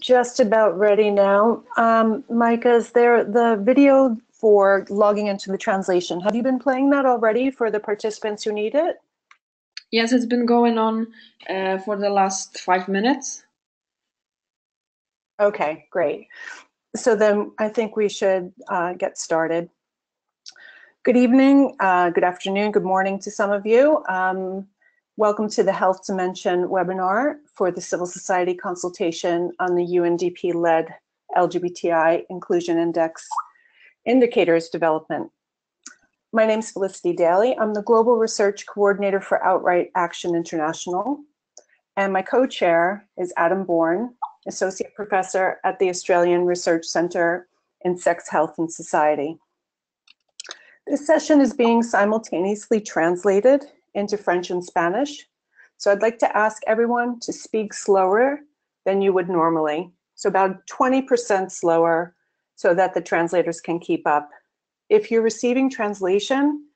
just about ready now. Um, Micah, is there the video for logging into the translation? Have you been playing that already for the participants who need it? Yes, it's been going on uh, for the last five minutes. Okay, great. So then I think we should uh, get started. Good evening, uh, good afternoon, good morning to some of you. Um, welcome to the Health Dimension webinar for the Civil Society consultation on the UNDP-led LGBTI Inclusion Index Indicators Development. My name is Felicity Daly. I'm the Global Research Coordinator for Outright Action International. And my co-chair is Adam Bourne, Associate Professor at the Australian Research Centre in Sex, Health and Society. This session is being simultaneously translated into French and Spanish. So I'd like to ask everyone to speak slower than you would normally. So about 20% slower so that the translators can keep up. If you're receiving translation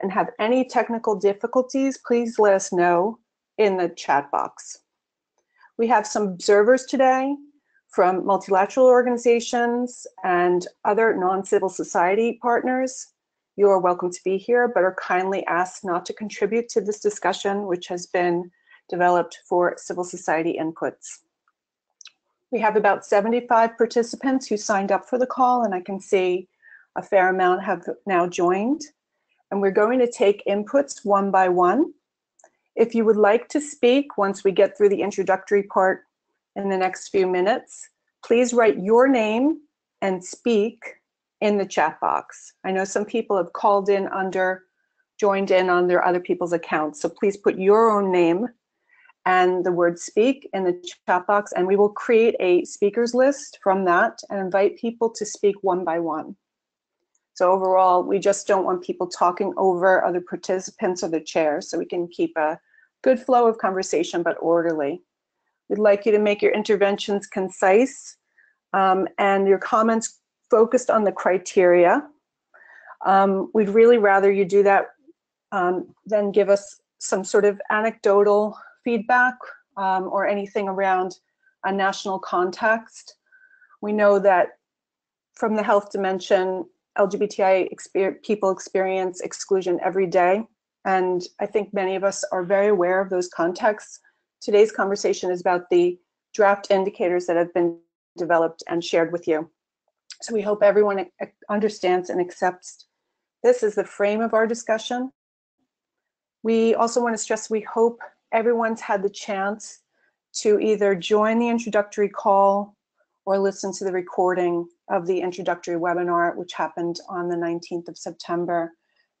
and have any technical difficulties, please let us know in the chat box. We have some observers today from multilateral organizations and other non-civil society partners you are welcome to be here, but are kindly asked not to contribute to this discussion, which has been developed for civil society inputs. We have about 75 participants who signed up for the call, and I can see a fair amount have now joined. And we're going to take inputs one by one. If you would like to speak once we get through the introductory part in the next few minutes, please write your name and speak in the chat box. I know some people have called in under, joined in on their other people's accounts. So please put your own name and the word speak in the chat box and we will create a speakers list from that and invite people to speak one by one. So overall, we just don't want people talking over other participants or the chair so we can keep a good flow of conversation but orderly. We'd like you to make your interventions concise um, and your comments focused on the criteria. Um, we'd really rather you do that um, than give us some sort of anecdotal feedback um, or anything around a national context. We know that from the health dimension, LGBTI people experience exclusion every day. And I think many of us are very aware of those contexts. Today's conversation is about the draft indicators that have been developed and shared with you. So we hope everyone understands and accepts this is the frame of our discussion. We also want to stress we hope everyone's had the chance to either join the introductory call or listen to the recording of the introductory webinar, which happened on the 19th of September,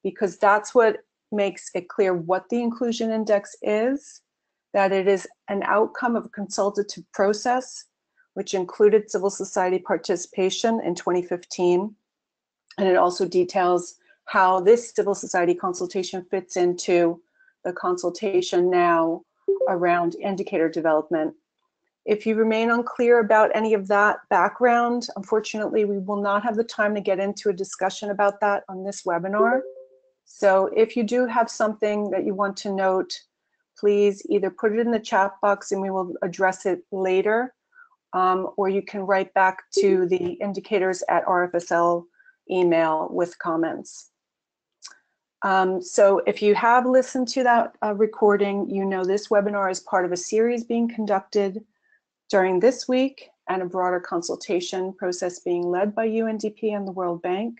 because that's what makes it clear what the inclusion index is, that it is an outcome of a consultative process which included civil society participation in 2015. And it also details how this civil society consultation fits into the consultation now around indicator development. If you remain unclear about any of that background, unfortunately, we will not have the time to get into a discussion about that on this webinar. So if you do have something that you want to note, please either put it in the chat box and we will address it later um, or you can write back to the indicators at RFSL email with comments. Um, so if you have listened to that uh, recording, you know this webinar is part of a series being conducted during this week and a broader consultation process being led by UNDP and the World Bank.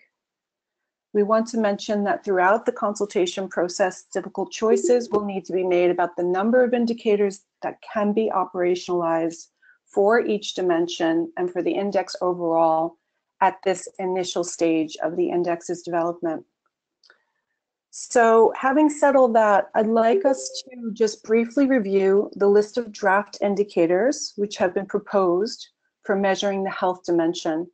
We want to mention that throughout the consultation process, difficult choices will need to be made about the number of indicators that can be operationalized for each dimension and for the index overall at this initial stage of the index's development. So having said all that, I'd like us to just briefly review the list of draft indicators which have been proposed for measuring the health dimension.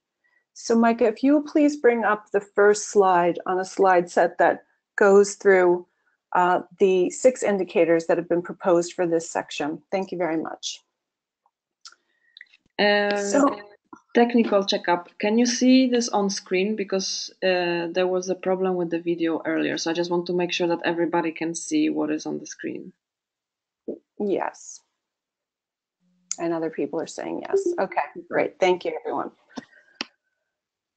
So Micah, if you will please bring up the first slide on a slide set that goes through uh, the six indicators that have been proposed for this section. Thank you very much. Um, so, technical checkup. Can you see this on screen? Because uh, there was a problem with the video earlier. So I just want to make sure that everybody can see what is on the screen. Yes. And other people are saying yes. Okay, great. Thank you, everyone.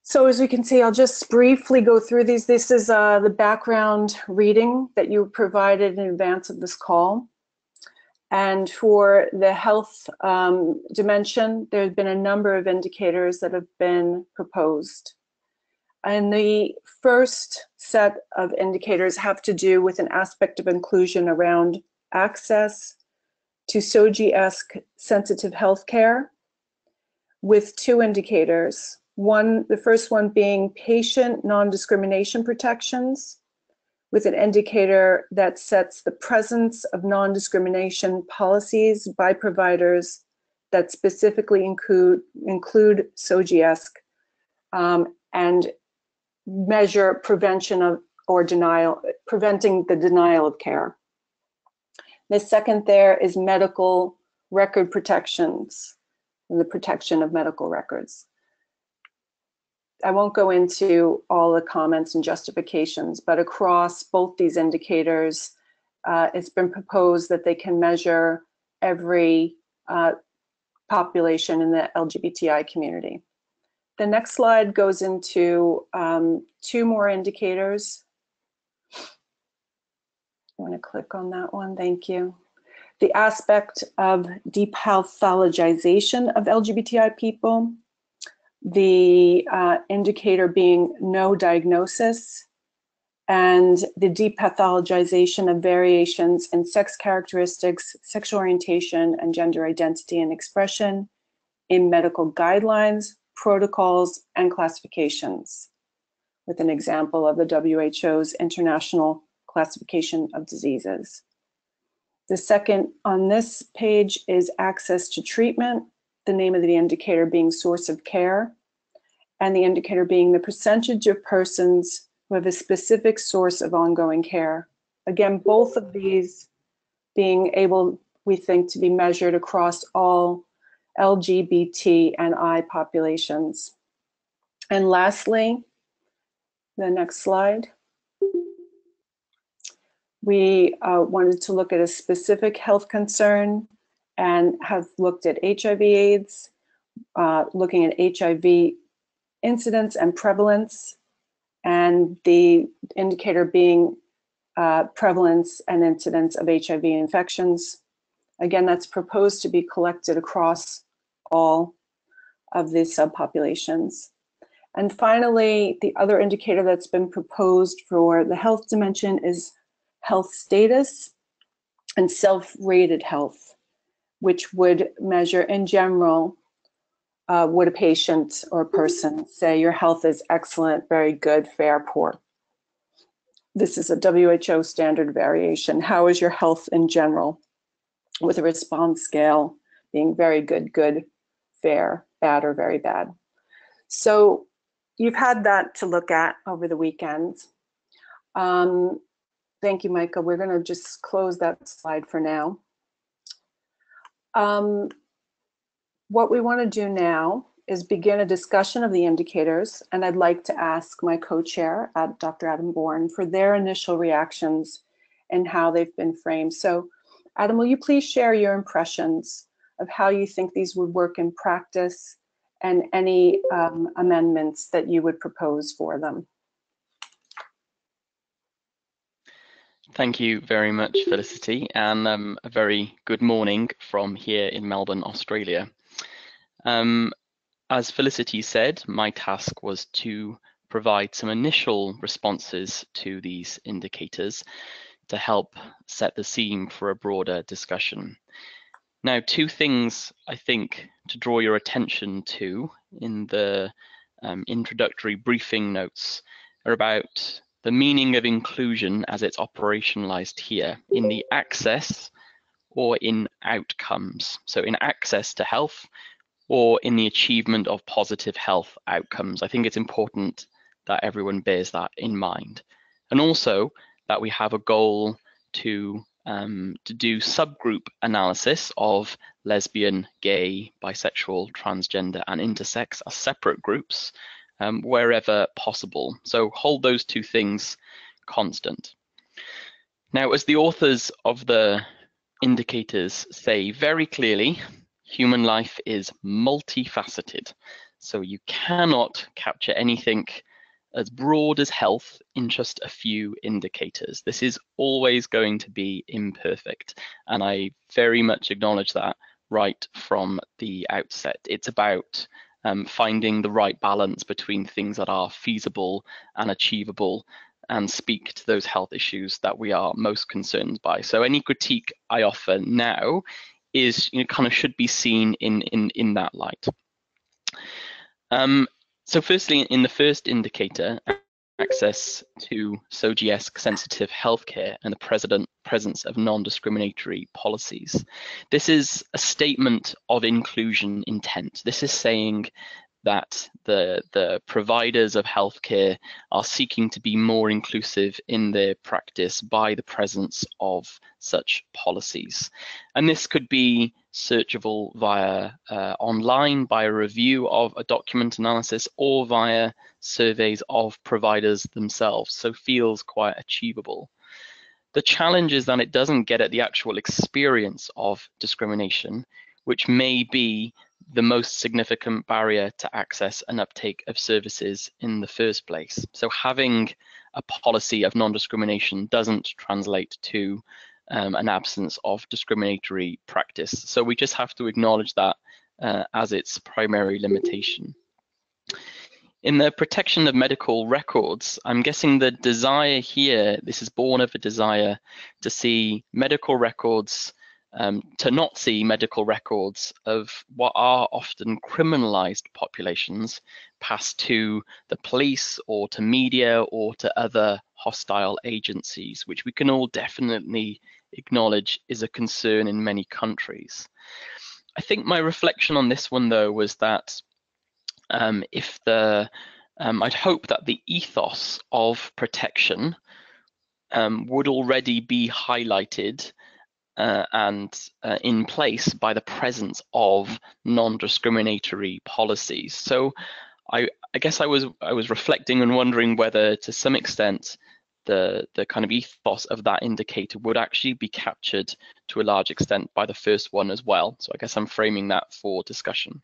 So as we can see, I'll just briefly go through these. This is uh, the background reading that you provided in advance of this call. And for the health um, dimension, there have been a number of indicators that have been proposed. And the first set of indicators have to do with an aspect of inclusion around access to SOGIESC sensitive healthcare with two indicators. One, the first one being patient non-discrimination protections with an indicator that sets the presence of non-discrimination policies by providers that specifically include, include SOGIESC um, and measure prevention of or denial, preventing the denial of care. The second there is medical record protections and the protection of medical records. I won't go into all the comments and justifications, but across both these indicators, uh, it's been proposed that they can measure every uh, population in the LGBTI community. The next slide goes into um, two more indicators. I want to click on that one, thank you. The aspect of depathologization of LGBTI people the uh, indicator being no diagnosis, and the depathologization of variations in sex characteristics, sexual orientation, and gender identity and expression in medical guidelines, protocols, and classifications, with an example of the WHO's International Classification of Diseases. The second on this page is access to treatment, the name of the indicator being source of care, and the indicator being the percentage of persons who have a specific source of ongoing care. Again, both of these being able, we think, to be measured across all LGBT and I populations. And lastly, the next slide. We uh, wanted to look at a specific health concern and have looked at HIV AIDS, uh, looking at HIV incidence and prevalence, and the indicator being uh, prevalence and incidence of HIV infections. Again, that's proposed to be collected across all of the subpopulations. And finally, the other indicator that's been proposed for the health dimension is health status and self-rated health which would measure in general, uh, would a patient or a person say your health is excellent, very good, fair, poor. This is a WHO standard variation. How is your health in general? With a response scale being very good, good, fair, bad, or very bad. So you've had that to look at over the weekend. Um, thank you, Micah. We're going to just close that slide for now. Um, what we want to do now is begin a discussion of the indicators, and I'd like to ask my co-chair, Dr. Adam Bourne, for their initial reactions and how they've been framed. So, Adam, will you please share your impressions of how you think these would work in practice and any um, amendments that you would propose for them? Thank you very much, Felicity, and um, a very good morning from here in Melbourne, Australia. Um, as Felicity said, my task was to provide some initial responses to these indicators to help set the scene for a broader discussion. Now, two things I think to draw your attention to in the um, introductory briefing notes are about the meaning of inclusion as it's operationalized here in the access or in outcomes. So in access to health or in the achievement of positive health outcomes. I think it's important that everyone bears that in mind. And also that we have a goal to um, to do subgroup analysis of lesbian, gay, bisexual, transgender, and intersex as separate groups um, wherever possible. So hold those two things constant. Now, as the authors of the indicators say very clearly, human life is multifaceted. So you cannot capture anything as broad as health in just a few indicators. This is always going to be imperfect. And I very much acknowledge that right from the outset. It's about um, finding the right balance between things that are feasible and achievable and speak to those health issues that we are most concerned by. So any critique I offer now is you know, kind of should be seen in, in, in that light. Um, so firstly, in the first indicator, access to SOGS sensitive healthcare and the presence of non-discriminatory policies. This is a statement of inclusion intent. This is saying that the, the providers of healthcare are seeking to be more inclusive in their practice by the presence of such policies. And this could be searchable via uh, online by a review of a document analysis or via surveys of providers themselves, so feels quite achievable. The challenge is that it doesn't get at the actual experience of discrimination, which may be the most significant barrier to access and uptake of services in the first place. So having a policy of non-discrimination doesn't translate to um, an absence of discriminatory practice. So we just have to acknowledge that uh, as its primary limitation. In the protection of medical records, I'm guessing the desire here, this is born of a desire to see medical records um, to not see medical records of what are often criminalized populations passed to the police or to media or to other hostile agencies, which we can all definitely acknowledge is a concern in many countries. I think my reflection on this one, though, was that um, if the, um, I'd hope that the ethos of protection um, would already be highlighted uh, and uh, in place by the presence of non-discriminatory policies. So I, I, guess I was I was reflecting and wondering whether to some extent the the kind of ethos of that indicator would actually be captured to a large extent by the first one as well. So I guess I'm framing that for discussion.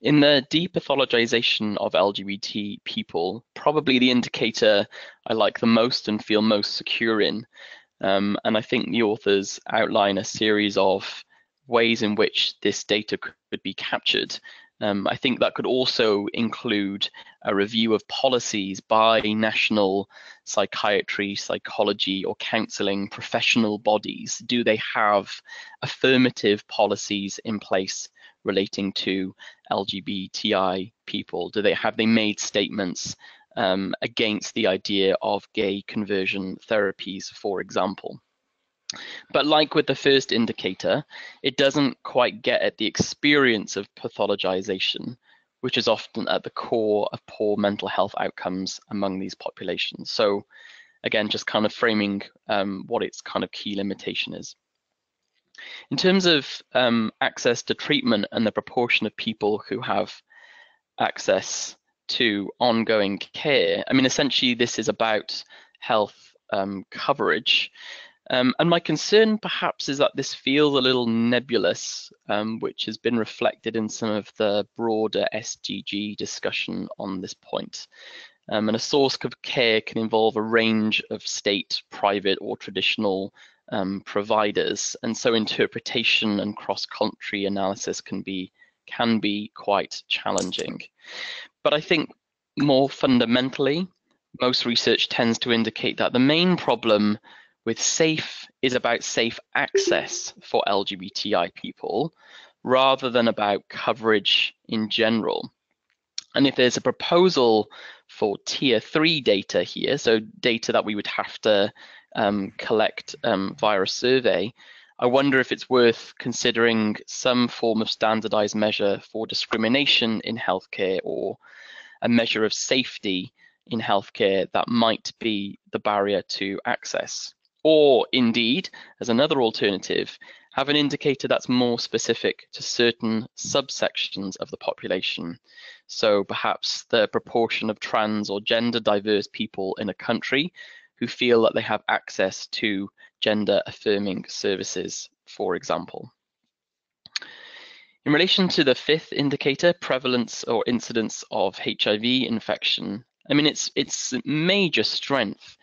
In the depathologization of LGBT people, probably the indicator I like the most and feel most secure in um, and I think the authors outline a series of ways in which this data could be captured. Um, I think that could also include a review of policies by national psychiatry, psychology, or counselling professional bodies. Do they have affirmative policies in place relating to LGBTI people? Do they have they made statements um, against the idea of gay conversion therapies, for example. But like with the first indicator, it doesn't quite get at the experience of pathologization, which is often at the core of poor mental health outcomes among these populations. So again, just kind of framing um, what its kind of key limitation is. In terms of um, access to treatment and the proportion of people who have access to ongoing care, I mean, essentially, this is about health um, coverage. Um, and my concern perhaps is that this feels a little nebulous, um, which has been reflected in some of the broader SDG discussion on this point. Um, and a source of care can involve a range of state, private, or traditional um, providers. And so interpretation and cross-country analysis can be can be quite challenging. But I think more fundamentally, most research tends to indicate that the main problem with SAFE is about safe access for LGBTI people rather than about coverage in general. And if there's a proposal for tier three data here, so data that we would have to um, collect um, via a survey, I wonder if it's worth considering some form of standardized measure for discrimination in healthcare or a measure of safety in healthcare that might be the barrier to access. Or indeed, as another alternative, have an indicator that's more specific to certain subsections of the population. So perhaps the proportion of trans or gender diverse people in a country who feel that they have access to gender affirming services, for example. In relation to the fifth indicator, prevalence or incidence of HIV infection, I mean, its its major strength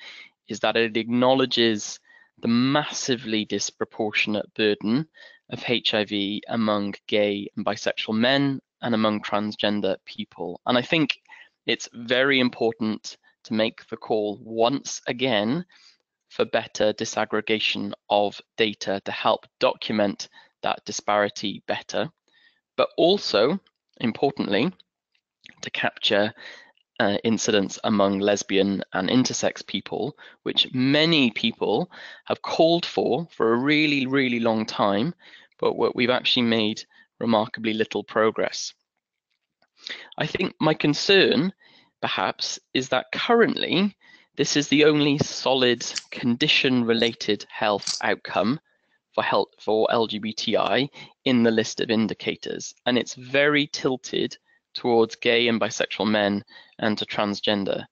is that it acknowledges the massively disproportionate burden of HIV among gay and bisexual men and among transgender people. And I think it's very important to make the call once again for better disaggregation of data to help document that disparity better, but also, importantly, to capture uh, incidents among lesbian and intersex people, which many people have called for for a really, really long time, but what we've actually made remarkably little progress. I think my concern, perhaps, is that currently this is the only solid condition-related health outcome for health for LGBTI in the list of indicators, and it's very tilted towards gay and bisexual men and to transgender.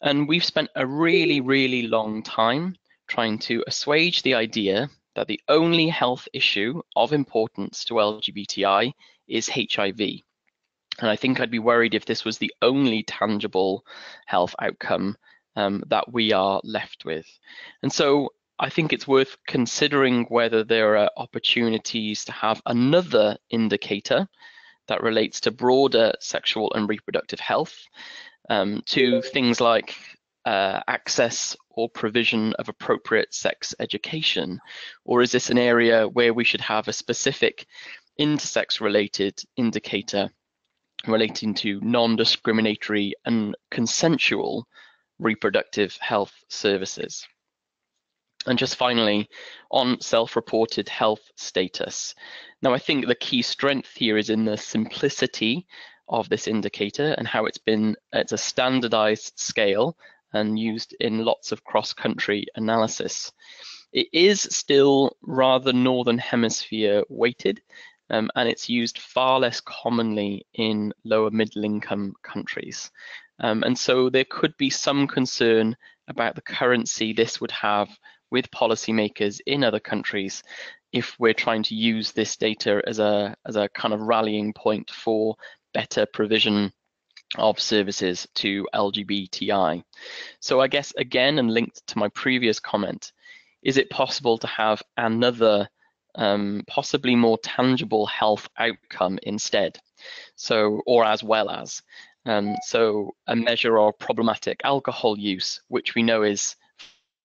And we've spent a really, really long time trying to assuage the idea that the only health issue of importance to LGBTI is HIV. And I think I'd be worried if this was the only tangible health outcome um, that we are left with. And so I think it's worth considering whether there are opportunities to have another indicator that relates to broader sexual and reproductive health, um, to things like uh, access or provision of appropriate sex education? Or is this an area where we should have a specific intersex related indicator relating to non-discriminatory and consensual reproductive health services? And just finally, on self-reported health status. Now, I think the key strength here is in the simplicity of this indicator and how it's been, it's a standardized scale and used in lots of cross-country analysis. It is still rather Northern Hemisphere weighted, um, and it's used far less commonly in lower middle income countries. Um, and so there could be some concern about the currency this would have with policymakers in other countries if we're trying to use this data as a, as a kind of rallying point for better provision of services to LGBTI. So I guess again, and linked to my previous comment, is it possible to have another um, possibly more tangible health outcome instead? So, or as well as. Um, so a measure of problematic alcohol use, which we know is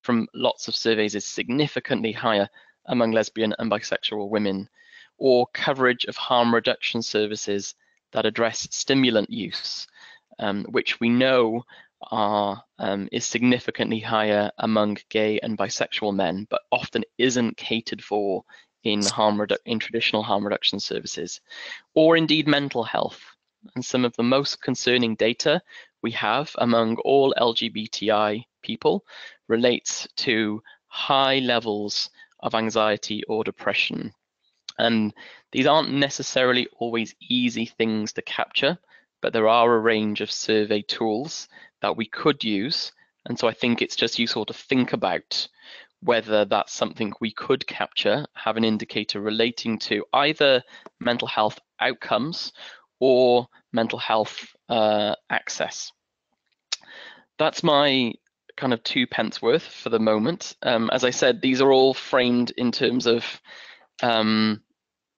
from lots of surveys is significantly higher among lesbian and bisexual women, or coverage of harm reduction services that address stimulant use, um, which we know are um, is significantly higher among gay and bisexual men, but often isn't catered for in harm in traditional harm reduction services, or indeed mental health. And some of the most concerning data we have among all LGBTI people relates to high levels of anxiety or depression. And these aren't necessarily always easy things to capture, but there are a range of survey tools that we could use. And so I think it's just useful to think about whether that's something we could capture, have an indicator relating to either mental health outcomes or mental health uh, access. That's my kind of two pence worth for the moment. Um, as I said, these are all framed in terms of um,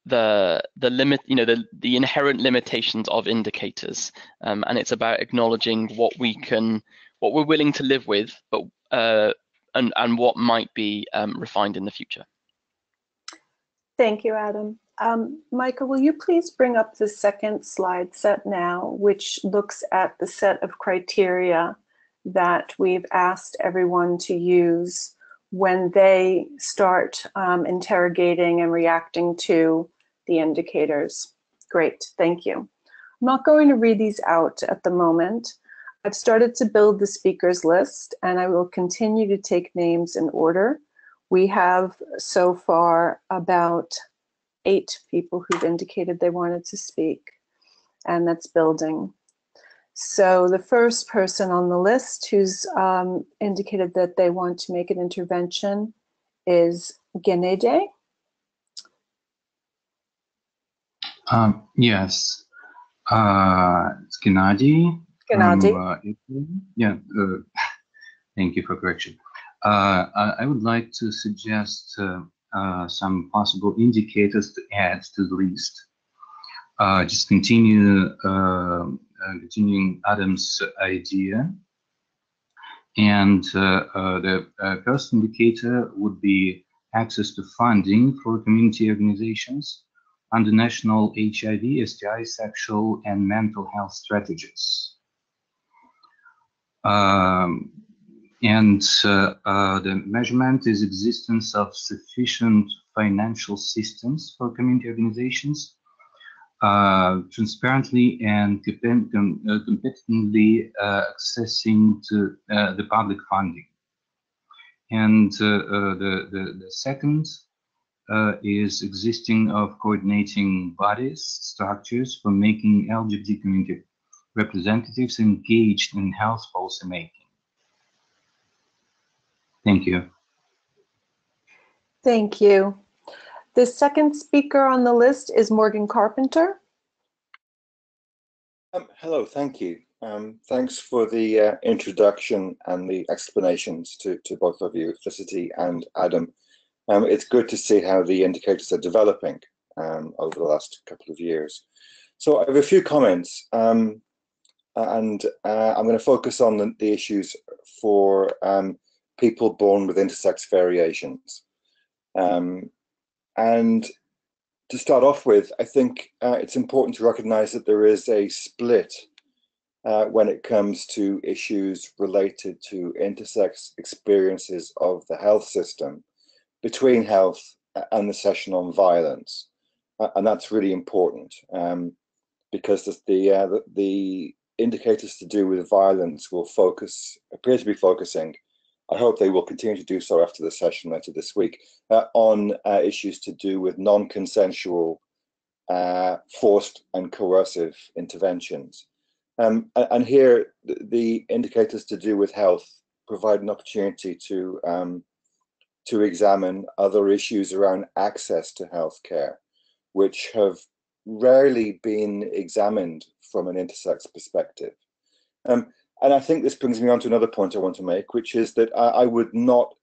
the the limit, you know, the the inherent limitations of indicators, um, and it's about acknowledging what we can, what we're willing to live with, but uh, and and what might be um, refined in the future. Thank you, Adam. Um, Micah, will you please bring up the second slide set now, which looks at the set of criteria that we've asked everyone to use when they start um, interrogating and reacting to the indicators. Great, thank you. I'm not going to read these out at the moment. I've started to build the speakers list and I will continue to take names in order. We have so far about eight people who've indicated they wanted to speak and that's building. So the first person on the list who's um, indicated that they want to make an intervention is Genede. Um, yes. Uh, it's Gennady. Gennady. from, uh, yeah. Uh, thank you for correction. Uh, I, I would like to suggest uh, uh, some possible indicators to add to the list. Uh, just continue continuing Adam's idea. And uh, uh, the uh, first indicator would be access to funding for community organizations under national HIV, STI, sexual, and mental health strategies. Um, and uh, uh, the measurement is existence of sufficient financial systems for community organizations uh, transparently and uh, competently uh, accessing to uh, the public funding. And uh, uh, the, the, the second uh, is existing of coordinating bodies, structures for making LGBT community representatives engaged in health policy making. Thank you. Thank you. The second speaker on the list is Morgan Carpenter. Um, hello, thank you. Um, thanks for the uh, introduction and the explanations to, to both of you, Felicity and Adam. Um, it's good to see how the indicators are developing um, over the last couple of years. So I have a few comments, um, and uh, I'm going to focus on the, the issues for um, people born with intersex variations. Um, and to start off with, I think uh, it's important to recognize that there is a split uh, when it comes to issues related to intersex experiences of the health system between health and the session on violence. Uh, and that's really important um, because the, the, uh, the, the indicators to do with violence will focus, appear to be focusing I hope they will continue to do so after the session later this week uh, on uh, issues to do with non-consensual, uh, forced and coercive interventions. Um, and here, the indicators to do with health provide an opportunity to um, to examine other issues around access to healthcare, which have rarely been examined from an intersex perspective. Um, and I think this brings me on to another point I want to make, which is that I, I would not,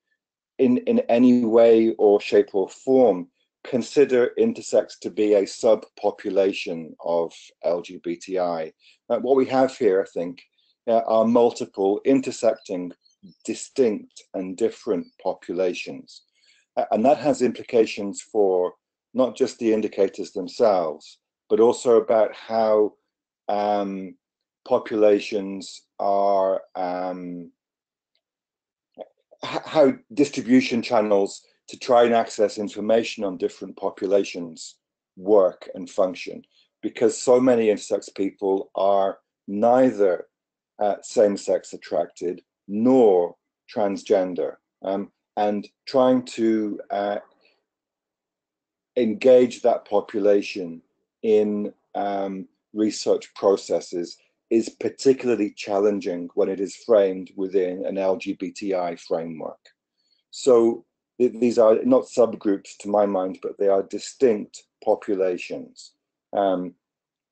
in in any way or shape or form, consider intersex to be a subpopulation of LGBTI. Uh, what we have here, I think, uh, are multiple intersecting, distinct and different populations. Uh, and that has implications for not just the indicators themselves, but also about how um, populations are um, how distribution channels to try and access information on different populations work and function. Because so many intersex people are neither uh, same-sex attracted nor transgender um, and trying to uh, engage that population in um, research processes is particularly challenging when it is framed within an LGBTI framework. So th these are not subgroups to my mind, but they are distinct populations. Um,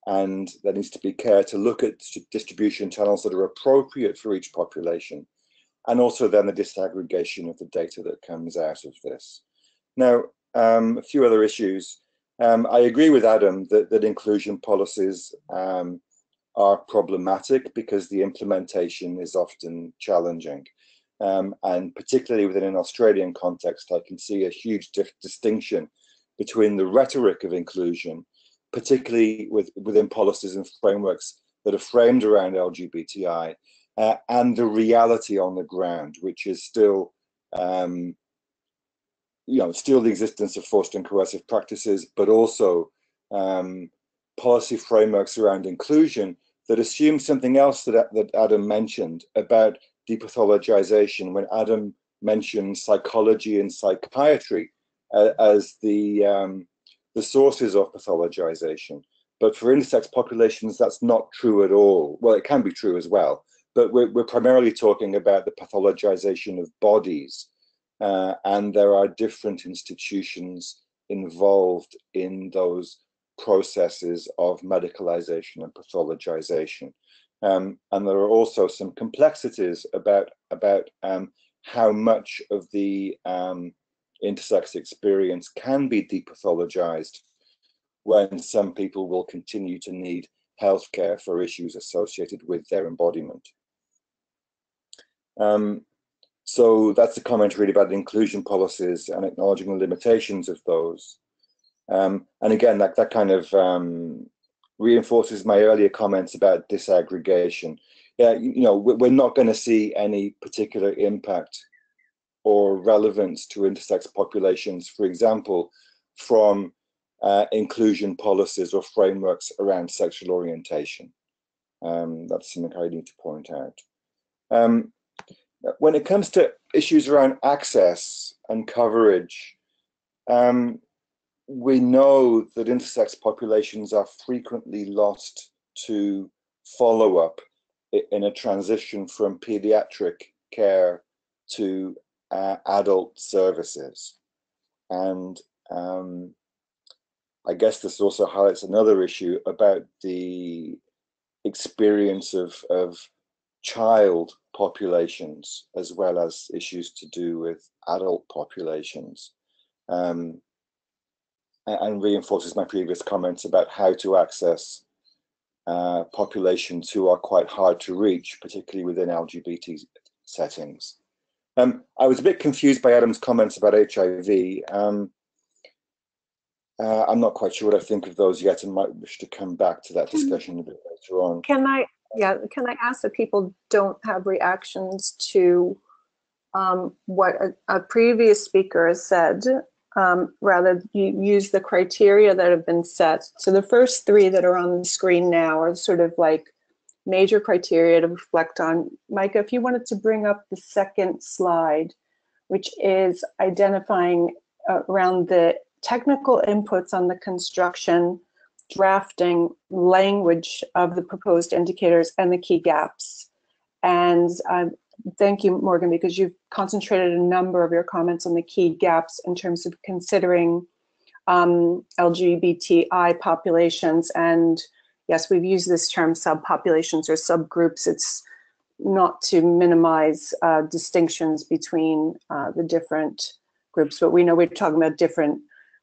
and there needs to be care to look at distribution channels that are appropriate for each population, and also then the disaggregation of the data that comes out of this. Now, um, a few other issues. Um, I agree with Adam that, that inclusion policies um, are problematic because the implementation is often challenging. Um, and particularly within an Australian context, I can see a huge distinction between the rhetoric of inclusion, particularly with, within policies and frameworks that are framed around LGBTI, uh, and the reality on the ground, which is still, um, you know, still the existence of forced and coercive practices, but also um, policy frameworks around inclusion that assume something else that, that Adam mentioned about depathologization when Adam mentioned psychology and psychiatry uh, as the, um, the sources of pathologization. But for intersex populations, that's not true at all. Well, it can be true as well, but we're, we're primarily talking about the pathologization of bodies. Uh, and there are different institutions involved in those processes of medicalization and pathologization. Um, and there are also some complexities about, about um, how much of the um, intersex experience can be depathologized when some people will continue to need healthcare for issues associated with their embodiment. Um, so that's a comment really about the inclusion policies and acknowledging the limitations of those. Um, and again, that, that kind of um, reinforces my earlier comments about disaggregation. Yeah, you, know, we're not going to see any particular impact or relevance to intersex populations, for example, from uh, inclusion policies or frameworks around sexual orientation. Um, that's something I need to point out. Um, when it comes to issues around access and coverage, um, we know that intersex populations are frequently lost to follow-up in a transition from pediatric care to uh, adult services. And um, I guess this also highlights another issue about the experience of, of child populations as well as issues to do with adult populations. Um, and reinforces my previous comments about how to access uh, populations who are quite hard to reach, particularly within LGBT settings. Um, I was a bit confused by Adam's comments about HIV. Um, uh, I'm not quite sure what I think of those yet and might wish to come back to that discussion a bit later on. Can I, yeah, can I ask that people don't have reactions to um, what a, a, previous speaker has said, um, rather you use the criteria that have been set. So the first three that are on the screen now are sort of like major criteria to reflect on. Micah, if you wanted to bring up the second slide, which is identifying uh, around the technical inputs on the construction, drafting, language of the proposed indicators and the key gaps. And um, thank you, Morgan, because you've concentrated a number of your comments on the key gaps in terms of considering um, LGBTI populations and yes, we've used this term subpopulations or subgroups. It's not to minimize uh, distinctions between uh, the different groups, but we know we're talking about different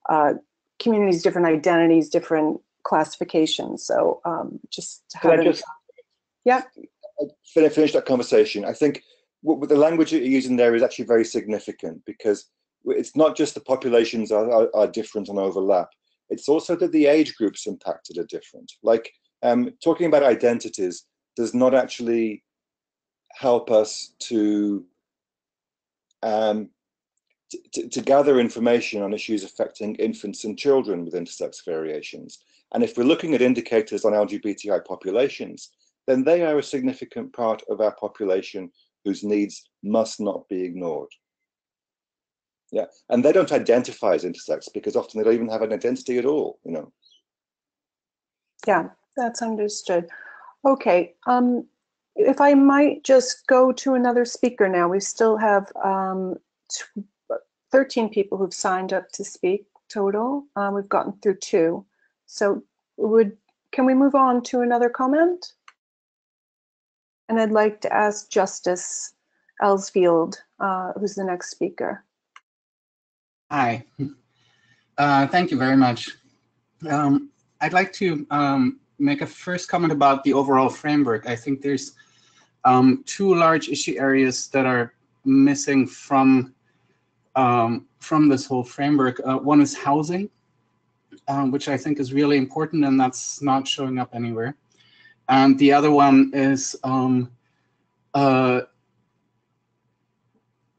uh, communities, different identities, different classifications. So um, just how to, just, yeah. Finish that conversation. I think what, the language that you're using there is actually very significant because it's not just the populations are, are, are different and overlap it's also that the age groups impacted are different. Like um, talking about identities does not actually help us to um, to gather information on issues affecting infants and children with intersex variations. And if we're looking at indicators on LGBTI populations, then they are a significant part of our population whose needs must not be ignored. Yeah, and they don't identify as intersex because often they don't even have an identity at all, you know. Yeah, that's understood. Okay, um, if I might just go to another speaker now. We still have um, 13 people who've signed up to speak total. Uh, we've gotten through two. So would can we move on to another comment? And I'd like to ask Justice Ellsfield, uh, who's the next speaker. Hi, uh, thank you very much. Um, I'd like to um, make a first comment about the overall framework. I think there's um, two large issue areas that are missing from um, from this whole framework. Uh, one is housing, um, which I think is really important, and that's not showing up anywhere. And the other one is um, uh,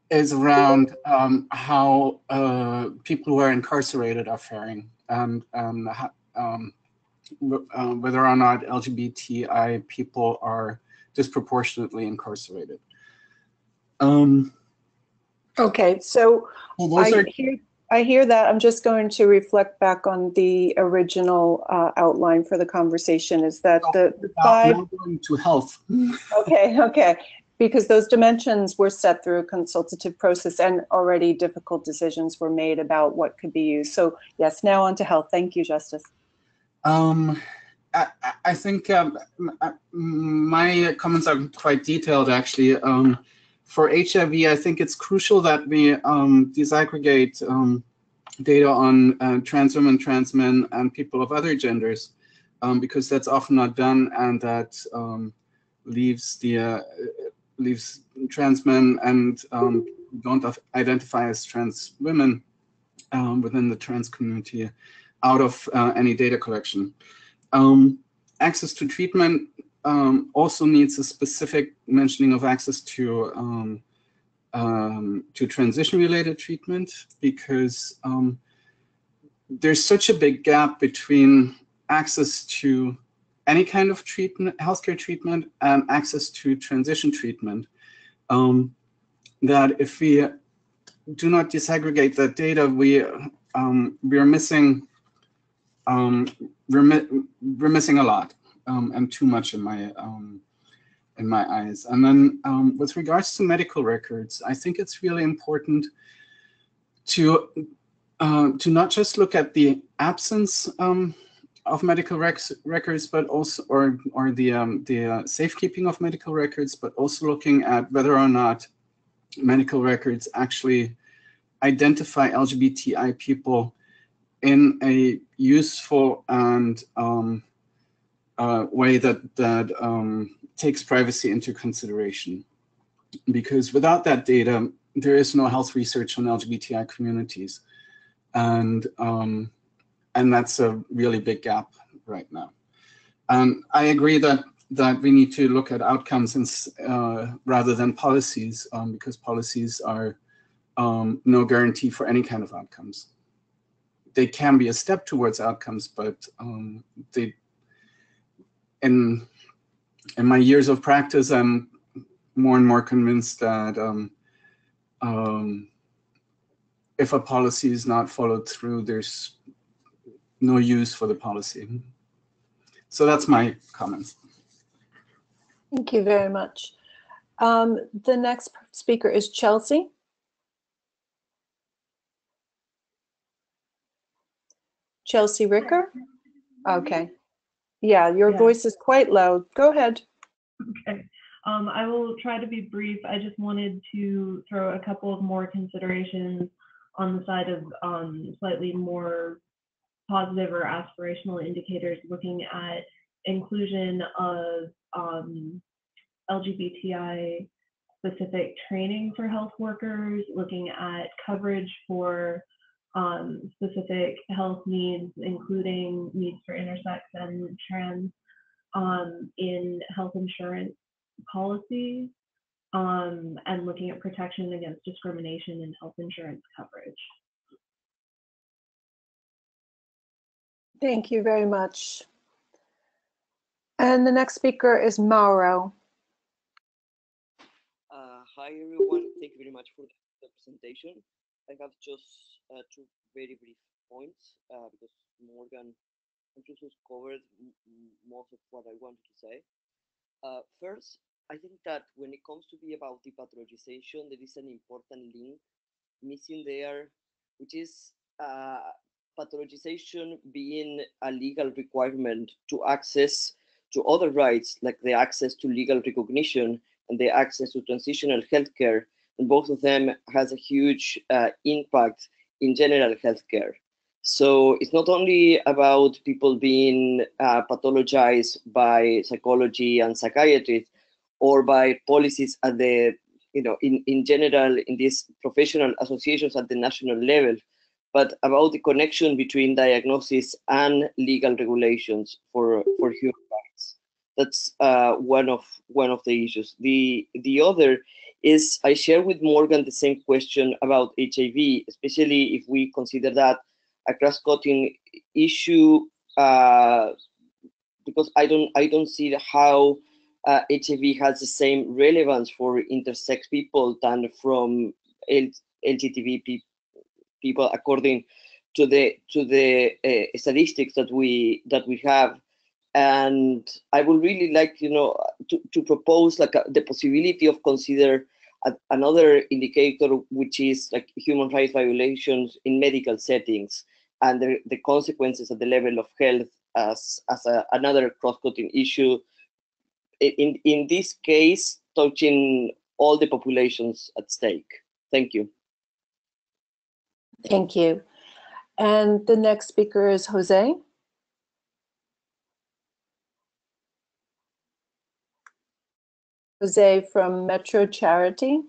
is around um, how uh, people who are incarcerated are faring and um, um, whether or not LGBTI people are disproportionately incarcerated. Um, okay, so well, I, are... hear, I hear that. I'm just going to reflect back on the original uh, outline for the conversation is that the, the five... to health. okay, okay because those dimensions were set through a consultative process and already difficult decisions were made about what could be used. So yes, now on to health. Thank you, Justice. Um, I, I think um, my comments are quite detailed, actually. Um, for HIV, I think it's crucial that we um, disaggregate um, data on uh, trans women, trans men, and people of other genders, um, because that's often not done, and that um, leaves the uh, leaves trans men and don't identify as trans women within the trans community out of uh, any data collection. Um, access to treatment um, also needs a specific mentioning of access to um, um to transition-related treatment because um, there's such a big gap between access to any kind of treatment, healthcare treatment, and access to transition treatment. Um, that if we do not disaggregate that data, we um, we are missing we're, we're missing a lot um, and too much in my um, in my eyes. And then um, with regards to medical records, I think it's really important to uh, to not just look at the absence um, of medical rec records, but also or or the um, the uh, safekeeping of medical records, but also looking at whether or not medical records actually identify LGBTI people in a useful and um, uh, way that that um, takes privacy into consideration. Because without that data, there is no health research on LGBTI communities, and um, and that's a really big gap right now. And I agree that that we need to look at outcomes and, uh, rather than policies, um, because policies are um, no guarantee for any kind of outcomes they can be a step towards outcomes, but um, they, in in my years of practice, I'm more and more convinced that um, um, if a policy is not followed through, there's no use for the policy. So that's my comments. Thank you very much. Um, the next speaker is Chelsea. Chelsea Ricker? Okay. Yeah, your Yeah. voice is quite loud. Go ahead. Okay. Um, I will try to be brief. I just wanted to throw a couple of more considerations on the side of um, slightly more positive or aspirational indicators looking at inclusion of um, LGBTI specific training for health workers, looking at coverage for um, specific health needs, including needs for intersex and trans um, in health insurance policies, um, and looking at protection against discrimination in health insurance coverage. Thank you very much. And the next speaker is Mauro. Uh, hi everyone, thank you very much for the presentation. I have just uh, two very brief points uh, because Morgan just covered most of what I wanted to say. Uh, first, I think that when it comes to be about the depathologization, there is an important link missing there, which is uh, pathologization being a legal requirement to access to other rights, like the access to legal recognition and the access to transitional healthcare. And both of them has a huge uh, impact in general healthcare. So it's not only about people being uh, pathologized by psychology and psychiatrists or by policies at the, you know, in, in general, in these professional associations at the national level, but about the connection between diagnosis and legal regulations for, for human rights. That's uh, one of one of the issues. The the other is I share with Morgan the same question about HIV, especially if we consider that a cross-cutting issue, uh, because I don't I don't see how uh, HIV has the same relevance for intersex people than from L- LGBT pe- people, according to the to the uh, statistics that we that we have and I would really like you know to, to propose like a, the possibility of consider a, another indicator which is like human rights violations in medical settings and the, the consequences at the level of health as as a, another cross-cutting issue. In in this case, touching all the populations at stake. Thank you. Thank you. And the next speaker is Jose. Jose from Metro Charity.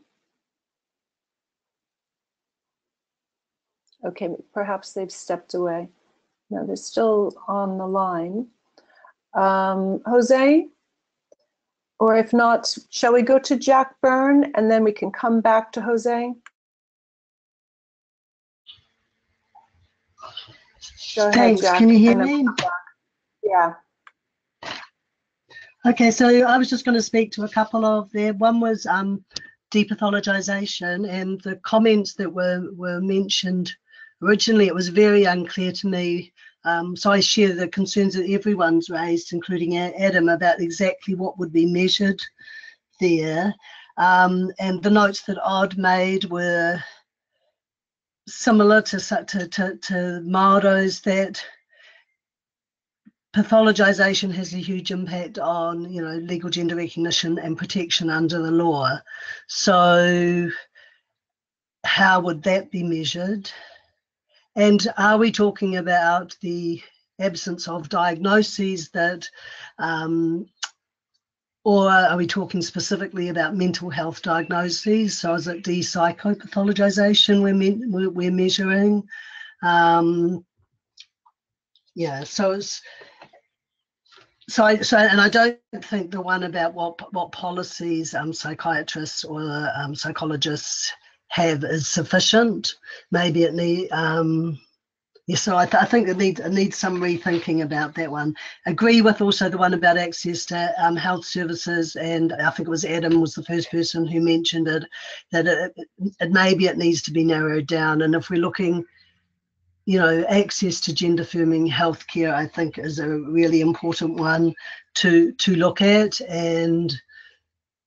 Okay, perhaps they've stepped away. No, they're still on the line. Um, Jose, or if not, shall we go to Jack Byrne and then we can come back to Jose? Go ahead, Thanks. Jack, Can you hear me? Yeah. Okay, so I was just going to speak to a couple of there. One was um, depathologization and the comments that were were mentioned. Originally, it was very unclear to me. Um, so I share the concerns that everyone's raised, including Adam, about exactly what would be measured there. Um, and the notes that Odd made were similar to to to, to Mauro's that pathologization has a huge impact on you know legal gender recognition and protection under the law. So how would that be measured? And are we talking about the absence of diagnoses that um, or are we talking specifically about mental health diagnoses? So is it de-psychopathologization we're, me- we're, we're measuring? Um, yeah so it's so I, so and I don't think the one about what what policies um, psychiatrists or um, psychologists have is sufficient. Maybe it need um, yeah. So I, th- I think it needs it needs some rethinking about that one. Agree with also the one about access to um, health services, and I think it was Adam was the first person who mentioned it. That it, it maybe it needs to be narrowed down, and if we're looking you know, access to gender affirming healthcare, I think, is a really important one to to look at. And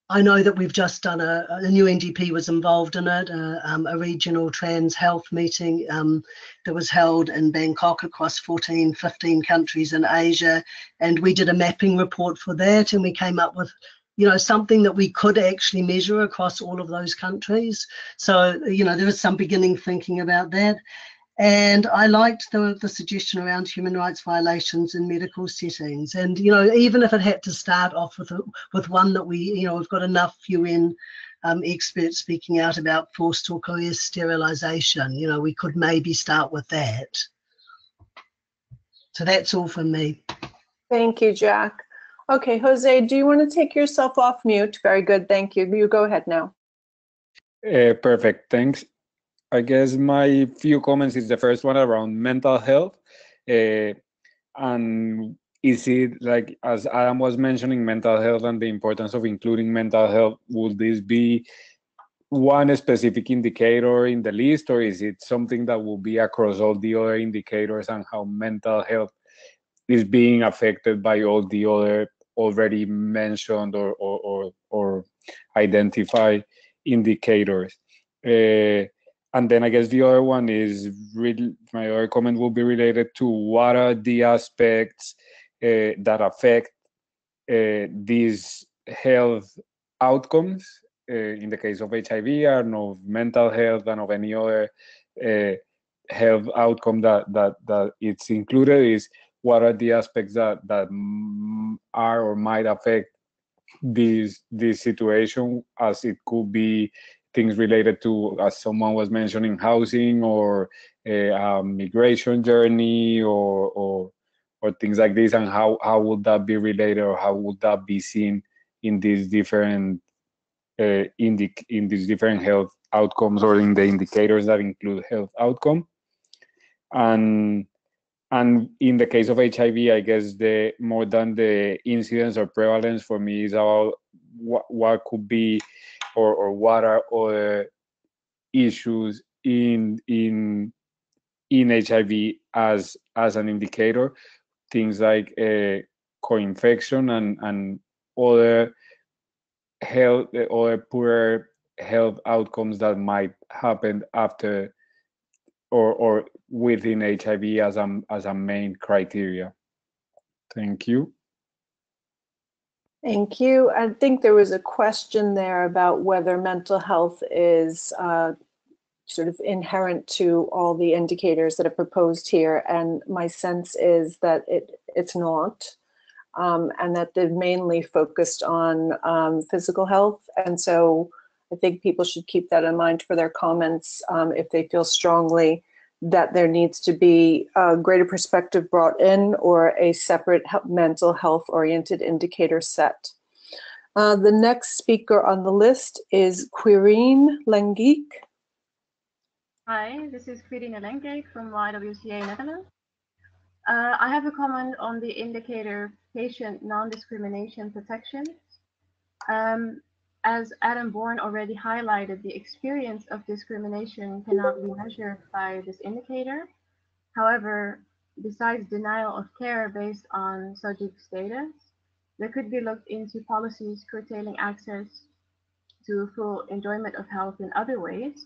I know that we've just done a, a UNDP was involved in it, a, um, a regional trans health meeting um, that was held in Bangkok across 14, 15 countries in Asia. And we did a mapping report for that, and we came up with you know something that we could actually measure across all of those countries so you know there is some beginning thinking about that and I liked the, the suggestion around human rights violations in medical settings. And you know, even if it had to start off with a, with one that we, you know, we've got enough UN um, experts speaking out about forced or coerced sterilisation. You know, we could maybe start with that. So that's all from me. Thank you, Jack. Okay, Jose, do you want to take yourself off mute? Very good, thank you. You go ahead now. Uh, perfect, thanks. I guess my few comments is the first one around mental health. Uh, and is it like, as Adam was mentioning, mental health and the importance of including mental health, would this be one specific indicator in the list, or is it something that will be across all the other indicators and how mental health is being affected by all the other already mentioned or, or, or, or identified indicators? Uh, and then I guess the other one is really my other comment will be related to what are the aspects uh, that affect uh, these health outcomes uh, in the case of HIV and of mental health and of any other health outcome that that that it's included is what are the aspects that that are or might affect this this situation as it could be things related to, as someone was mentioning, housing or a um, migration journey or, or or things like this, and how how would that be related or how would that be seen in these different uh, indic in these different health outcomes or in the indicators that include health outcome, and and in the case of HIV, I guess the more than the incidence or prevalence for me is about what what could be or, or what are other issues in in in HIV as as an indicator, things like uh, co-infection and and other health other poor health outcomes that might happen after or or within HIV as a as a main criteria. Thank you. Thank you. I think there was a question there about whether mental health is uh, sort of inherent to all the indicators that are proposed here. And my sense is that it it's not, um, and that they're mainly focused on um, physical health. And so I think people should keep that in mind for their comments um, if they feel strongly that there needs to be a greater perspective brought in or a separate mental health oriented indicator set. Uh, the next speaker on the list is Quirine Lengeek. Hi, this is Quirine Lengeek from YWCA Netherlands. Uh, I have a comment on the indicator patient non-discrimination protection. Um, as Adam Bourne already highlighted, the experience of discrimination cannot be measured by this indicator. However, besides denial of care based on SOGIESC status, there could be looked into policies curtailing access to full enjoyment of health in other ways,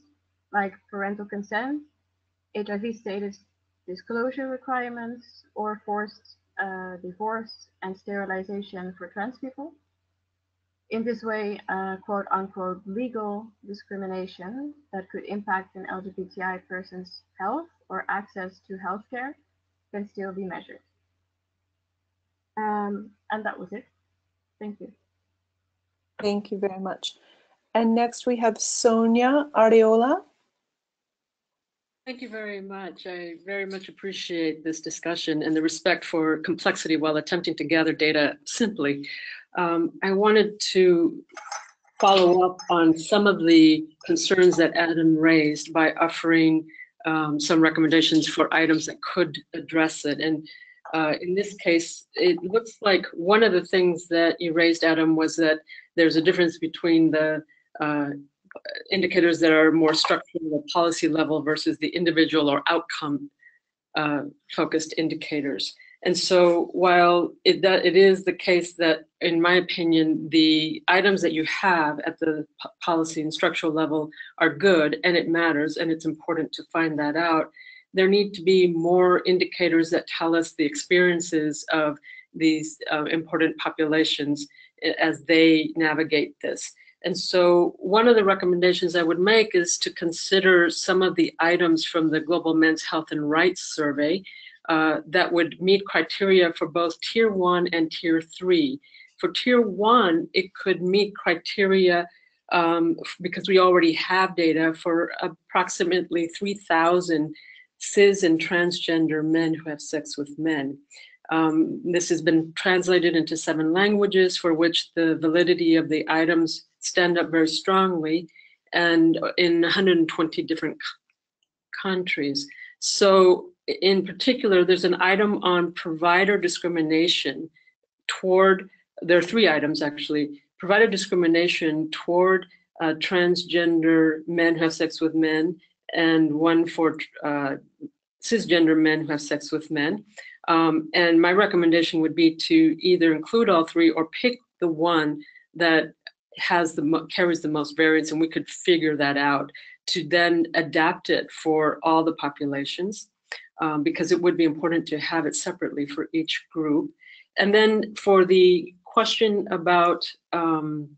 like parental consent, HIV status disclosure requirements, or forced uh, divorce and sterilization for trans people. In this way, uh, quote unquote legal discrimination that could impact an LGBTI person's health or access to healthcare can still be measured. Um, and that was it. Thank you. Thank you very much. And next we have Sonia Arreola. Thank you very much. I very much appreciate this discussion and the respect for complexity while attempting to gather data simply. Um, I wanted to follow up on some of the concerns that Adam raised by offering um, some recommendations for items that could address it. And uh, in this case, it looks like one of the things that you raised, Adam, was that there's a difference between the uh, indicators that are more structural at policy level versus the individual or outcome uh, focused indicators. And so while it, that it is the case that, in my opinion, the items that you have at the policy and structural level are good and it matters and it's important to find that out, there need to be more indicators that tell us the experiences of these uh, important populations as they navigate this. And so one of the recommendations I would make is to consider some of the items from the Global Men's Health and Rights Survey uh, that would meet criteria for both tier one and tier three. For tier one, it could meet criteria um, because we already have data for approximately 3,000 cis and transgender men who have sex with men. Um, this has been translated into seven languages for which the validity of the items stand up very strongly and in 120 different countries. So in particular, there's an item on provider discrimination toward, there are three items actually, provider discrimination toward uh, transgender men who have sex with men and one for uh, cisgender men who have sex with men. Um, and my recommendation would be to either include all three or pick the one that has the carries the most variance and we could figure that out to then adapt it for all the populations um, because it would be important to have it separately for each group. And then for the question about um,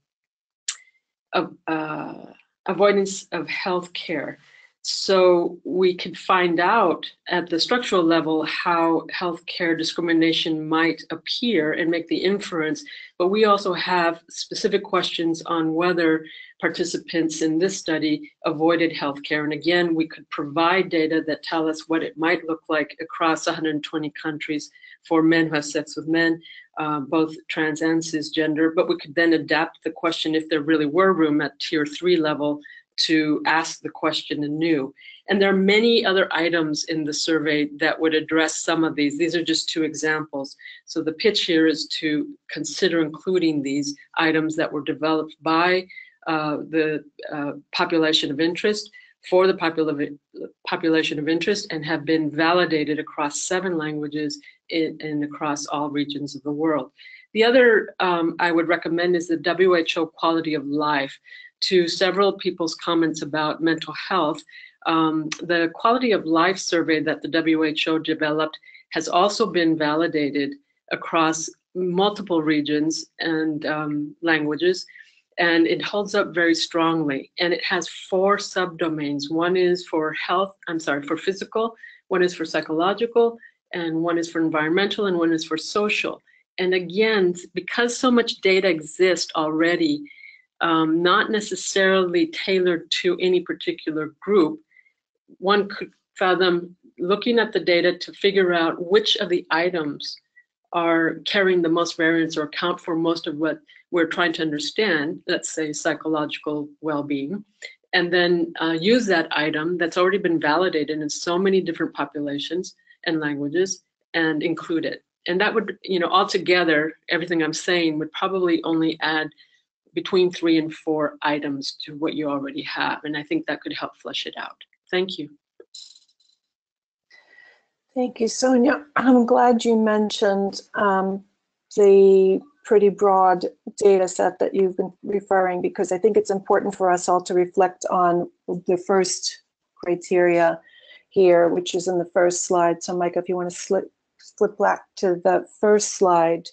uh, avoidance of health care, so we could find out at the structural level how healthcare discrimination might appear and make the inference. But we also have specific questions on whether participants in this study avoided healthcare. And again, we could provide data that tell us what it might look like across 120 countries for men who have sex with men, uh, both trans and cisgender. But we could then adapt the question if there really were room at tier three level to ask the question anew. And there are many other items in the survey that would address some of these. These are just two examples. So the pitch here is to consider including these items that were developed by uh, the uh, population of interest for the popula population of interest and have been validated across seven languages and across all regions of the world. The other um, I would recommend is the WHO quality of life to several people's comments about mental health, um, the quality of life survey that the WHO developed has also been validated across multiple regions and um, languages, and it holds up very strongly. And it has four subdomains. One is for health, I'm sorry, for physical, one is for psychological, and one is for environmental, and one is for social. And again, because so much data exists already, um, not necessarily tailored to any particular group, one could fathom looking at the data to figure out which of the items are carrying the most variance or account for most of what we're trying to understand, let's say psychological well-being, and then uh, use that item that's already been validated in so many different populations and languages and include it. And that would, you know, altogether, everything I'm saying would probably only add between three and four items to what you already have. And I think that could help flesh it out. Thank you. Thank you, Sonia. I'm glad you mentioned um, the pretty broad data set that you've been referring because I think it's important for us all to reflect on the first criteria here, which is in the first slide. So Micah, if you want to slip, flip back to the first slide,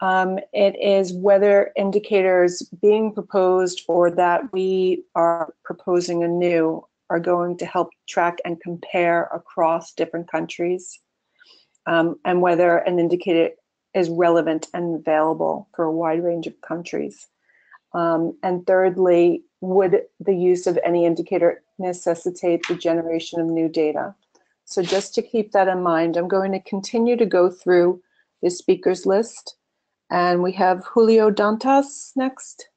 um, it is whether indicators being proposed or that we are proposing anew are going to help track and compare across different countries um, and whether an indicator is relevant and available for a wide range of countries. Um, and thirdly, would the use of any indicator necessitate the generation of new data? So just to keep that in mind, I'm going to continue to go through the speakers list. And we have Julio Dantas next.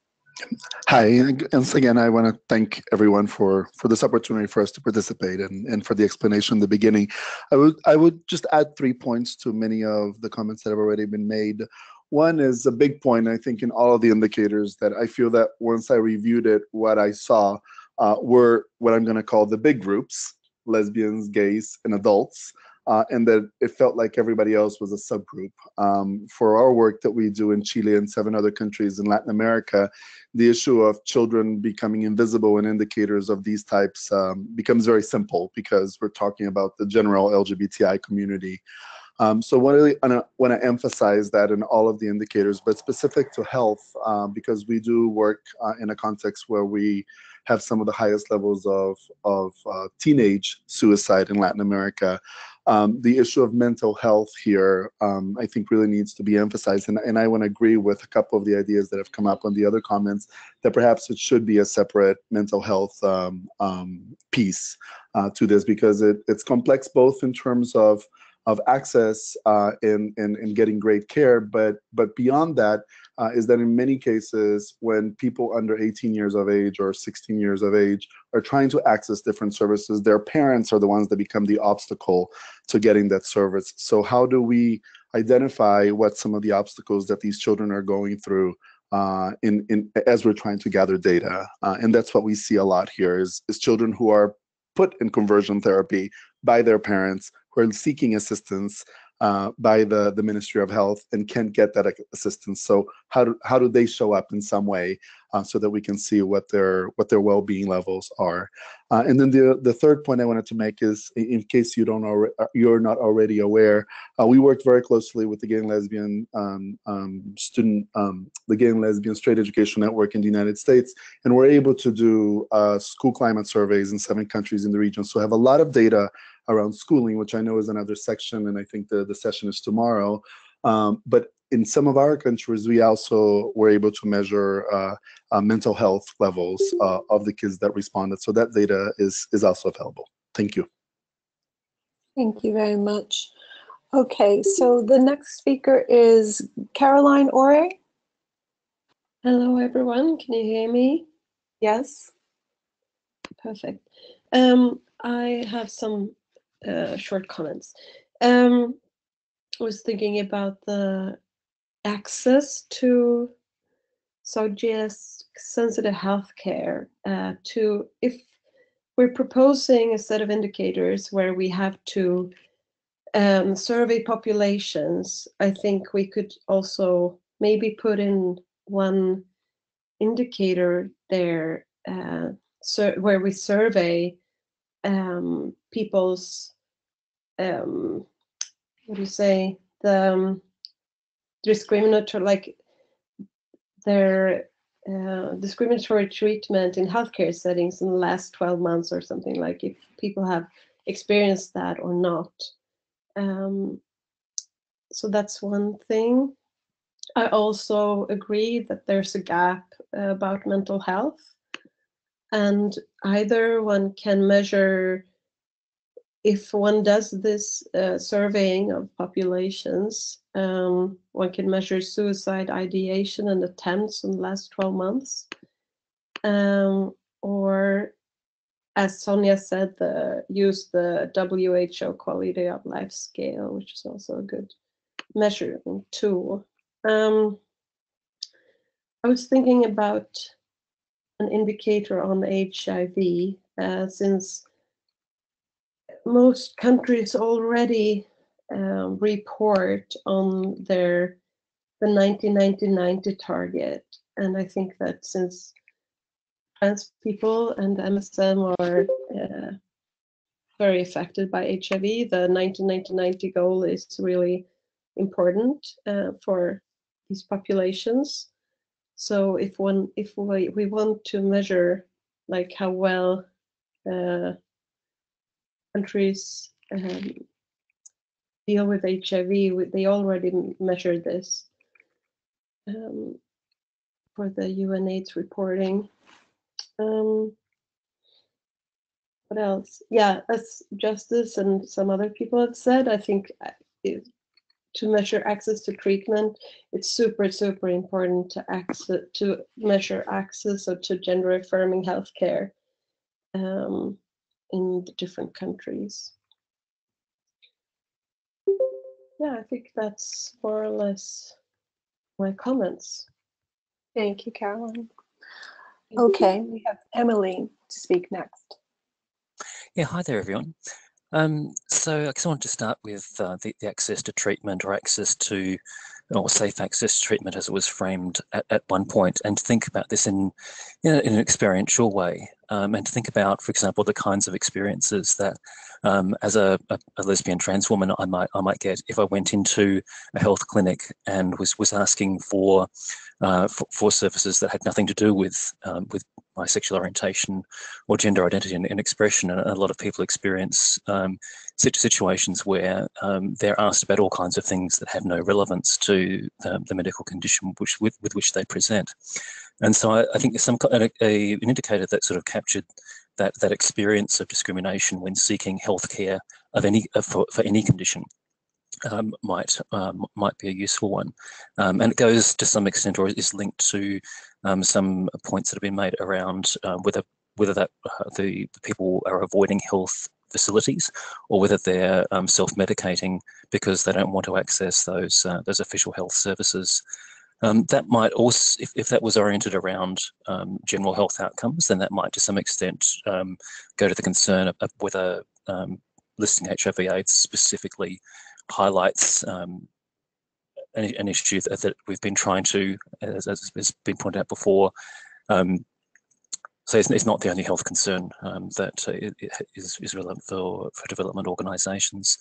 Hi, once again, I want to thank everyone for for this opportunity for us to participate and, and for the explanation in the beginning. I would I would just add three points to many of the comments that have already been made. One is a big point, I think, in all of the indicators that I feel that once I reviewed it, what I saw uh, were what I'm going to call the big groups, lesbians, gays, and adults uh, and that it felt like everybody else was a subgroup. Um, for our work that we do in Chile and seven other countries in Latin America, the issue of children becoming invisible in indicators of these types um, becomes very simple because we're talking about the general LGBTI community. Um, so I really want to emphasize that in all of the indicators, but specific to health, uh, because we do work uh, in a context where we have some of the highest levels of, of uh, teenage suicide in Latin America. Um, the issue of mental health here, um, I think, really needs to be emphasized. And, and I want to agree with a couple of the ideas that have come up on the other comments that perhaps it should be a separate mental health um, um piece uh, to this because it, it's complex both in terms of of access uh, in, in, in getting great care, but but beyond that, uh, is that in many cases, when people under 18 years of age or 16 years of age are trying to access different services, their parents are the ones that become the obstacle to getting that service. So how do we identify what some of the obstacles that these children are going through uh, in, in as we're trying to gather data? Uh, and that's what we see a lot here is, is children who are put in conversion therapy by their parents who are seeking assistance uh, by the, the Ministry of Health and can't get that assistance. So how do, how do they show up in some way uh, so that we can see what their what their well-being levels are? Uh, and then the the third point I wanted to make is, in case you don't already uh, you're not already aware, uh, we worked very closely with the Gay and Lesbian um, um, student, um, the Gay and Lesbian Straight Education Network in the United States, and we're able to do uh, school climate surveys in seven countries in the region. So have a lot of data around schooling, which I know is another section, and I think the, the session is tomorrow. Um, but in some of our countries, we also were able to measure uh, uh, mental health levels uh, of the kids that responded. So that data is, is also available. Thank you. Thank you very much. Okay, so the next speaker is Caroline Ore. Hello, everyone. Can you hear me? Yes. Perfect. Um, I have some uh, short comments. Um, I was thinking about the access to SOGIESC sensitive healthcare uh, to if we're proposing a set of indicators where we have to um, survey populations, I think we could also maybe put in one indicator there uh, so where we survey um, people's um, what do you say the um, discriminatory, like their uh, discriminatory treatment in healthcare settings in the last 12 months or something like if people have experienced that or not. Um, so that's one thing. I also agree that there's a gap uh, about mental health and either one can measure if one does this uh, surveying of populations, um, one can measure suicide ideation and attempts in the last 12 months. Um, or, as Sonia said, the, use the WHO quality of life scale, which is also a good measuring tool. Um, I was thinking about an indicator on HIV, uh, since most countries already um, report on their the 1990 target, and I think that since trans people and MSM are uh, very affected by HIV, the 1990 goal is really important uh, for these populations. So if one if we, we want to measure like how well uh, countries um, deal with HIV, they already measured this um, for the UNAIDS reporting. Um, what else? Yeah, as Justice and some other people have said, I think uh, it, to measure access to treatment, it's super, super important to access to measure access or to gender affirming healthcare. Um, in the different countries. Yeah, I think that's more or less my comments. Thank you, Caroline. Okay, we have Emily to speak next. Yeah, hi there, everyone. Um, so I just I want to start with uh, the, the, access to treatment or access to, or safe access treatment as it was framed at, at one point, and think about this in, in, in an experiential way, um, and think about, for example, the kinds of experiences that, um, as a, a, a, lesbian trans woman, I might I might get if I went into a health clinic and was was asking for uh, for, for, services that had nothing to do with um, with my sexual orientation or gender identity and, and expression. And a lot of people experience um, situations where um, they're asked about all kinds of things that have no relevance to the, the medical condition which, with, with which they present. And so I, I think some a, a, an indicator that sort of captured that that experience of discrimination when seeking healthcare of any for, for any condition um, might um, might be a useful one, um, and it goes to some extent or is linked to um, some points that have been made around uh, whether whether that uh, the, people are avoiding health facilities or whether they're um, self-medicating because they don't want to access those uh, those official health services. Um, that might also, if, if that was oriented around general health outcomes, then that might to some extent go to the concern of, of whether listing HIV/AIDS specifically highlights um, an, an, issue that, that, we've been trying to, as, as has been pointed out before, um, so it's, it's, not the only health concern um, that uh, is, is relevant for, for development organisations.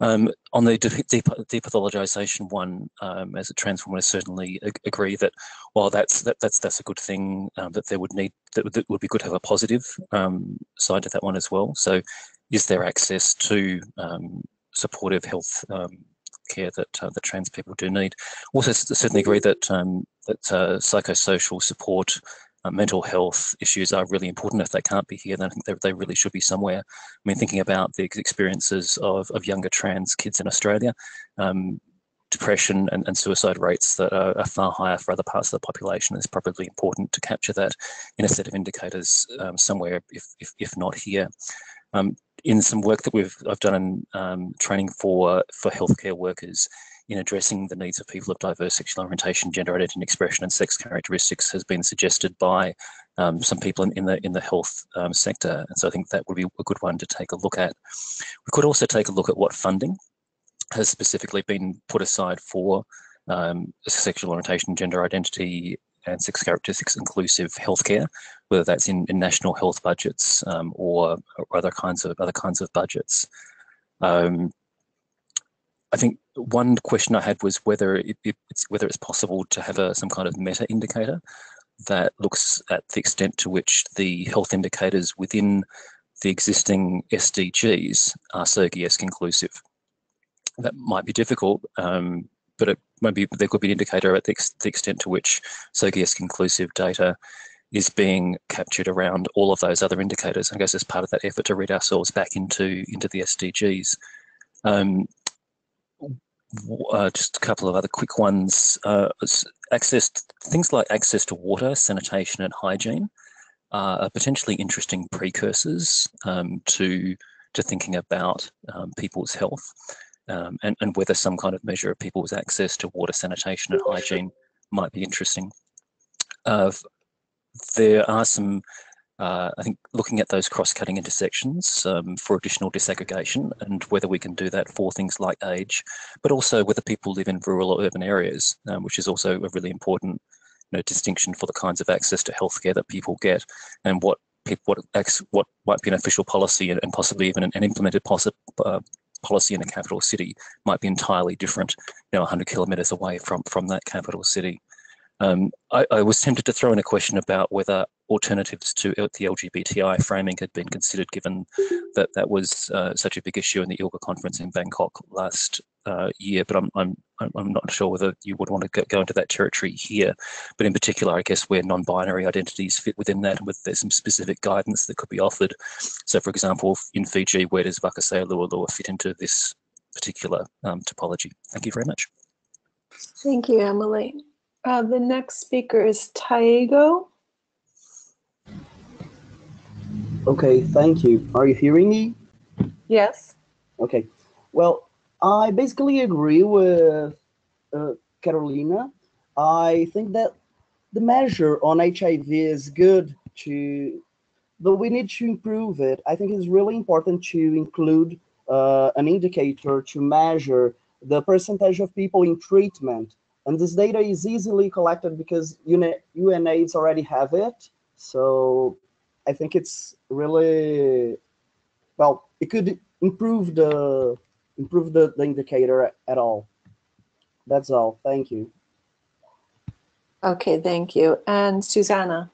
Um, on the depathologization one, um, as a trans woman, I certainly agree that while that's that, that's that's a good thing, um, that there would need that, that, would be good to have a positive um, side to that one as well. So, is there access to um, supportive health um, care that uh, the trans people do need. Also, certainly agree that um, that uh, psychosocial support, uh, mental health issues are really important. If they can't be here, then I think they, they really should be somewhere. I mean, thinking about the experiences of, of younger trans kids in Australia, um, depression and, and, suicide rates that are, are, far higher for other parts of the population is probably important to capture that in a set of indicators um, somewhere, if, if, if not here. Um, in some work that we've I've done in um, training for for healthcare workers in addressing the needs of people of diverse sexual orientation, gender identity and expression, and sex characteristics has been suggested by um, some people in, in, the in the health um, sector. And so I think that would be a good one to take a look at. We could also take a look at what funding has specifically been put aside for um, sexual orientation, gender identity, and sex characteristics inclusive healthcare, whether that's in, in national health budgets um, or, or, other kinds of other kinds of budgets. Um, I think one question I had was whether it, it's whether it's possible to have a, some kind of meta indicator that looks at the extent to which the health indicators within the existing SDGs are SOGIESC inclusive. That might be difficult, um, but it maybe there could be an indicator about the, ex the extent to which SOGIESC inclusive data is being captured around all of those other indicators. I guess as part of that effort to read ourselves back into into the SDGs. Um, uh, just a couple of other quick ones. Uh, access things like access to water, sanitation, and hygiene are potentially interesting precursors um, to to thinking about um, people's health um, and, and whether some kind of measure of people's access to water, sanitation, and hygiene might be interesting. Uh, there are some uh, I think looking at those cross-cutting intersections um, for additional disaggregation and whether we can do that for things like age, but also whether people live in rural or urban areas, um, which is also a really important you know, distinction for the kinds of access to healthcare that people get and what what what might be an official policy and, possibly even an, an implemented uh, policy in a capital city might be entirely different, you know, 100 kilometres away from from that capital city. Um, I, I, was tempted to throw in a question about whether alternatives to the LGBTI framing had been considered, given that that was uh, such a big issue in the ILGA conference in Bangkok last uh, year. But I'm, I'm I'm not sure whether you would want to go into that territory here. But in particular, I guess where non-binary identities fit within that, and with there's some specific guidance that could be offered. So, for example, in Fiji, where does vakasalewalewa fit into this particular um, topology? Thank you very much. Thank you, Emily. Uh, the next speaker is Taego. Okay, thank you. Are you hearing me? Yes. Okay. Well, I basically agree with uh, Carolina. I think that the measure on HIV is good to, but we need to improve it. I think it's really important to include uh, an indicator to measure the percentage of people in treatment and this data is easily collected because UNAIDS already have it. So I think it's really, well, it could improve the improve the, the indicator at all. That's all. Thank you. Okay, thank you. And Susanna.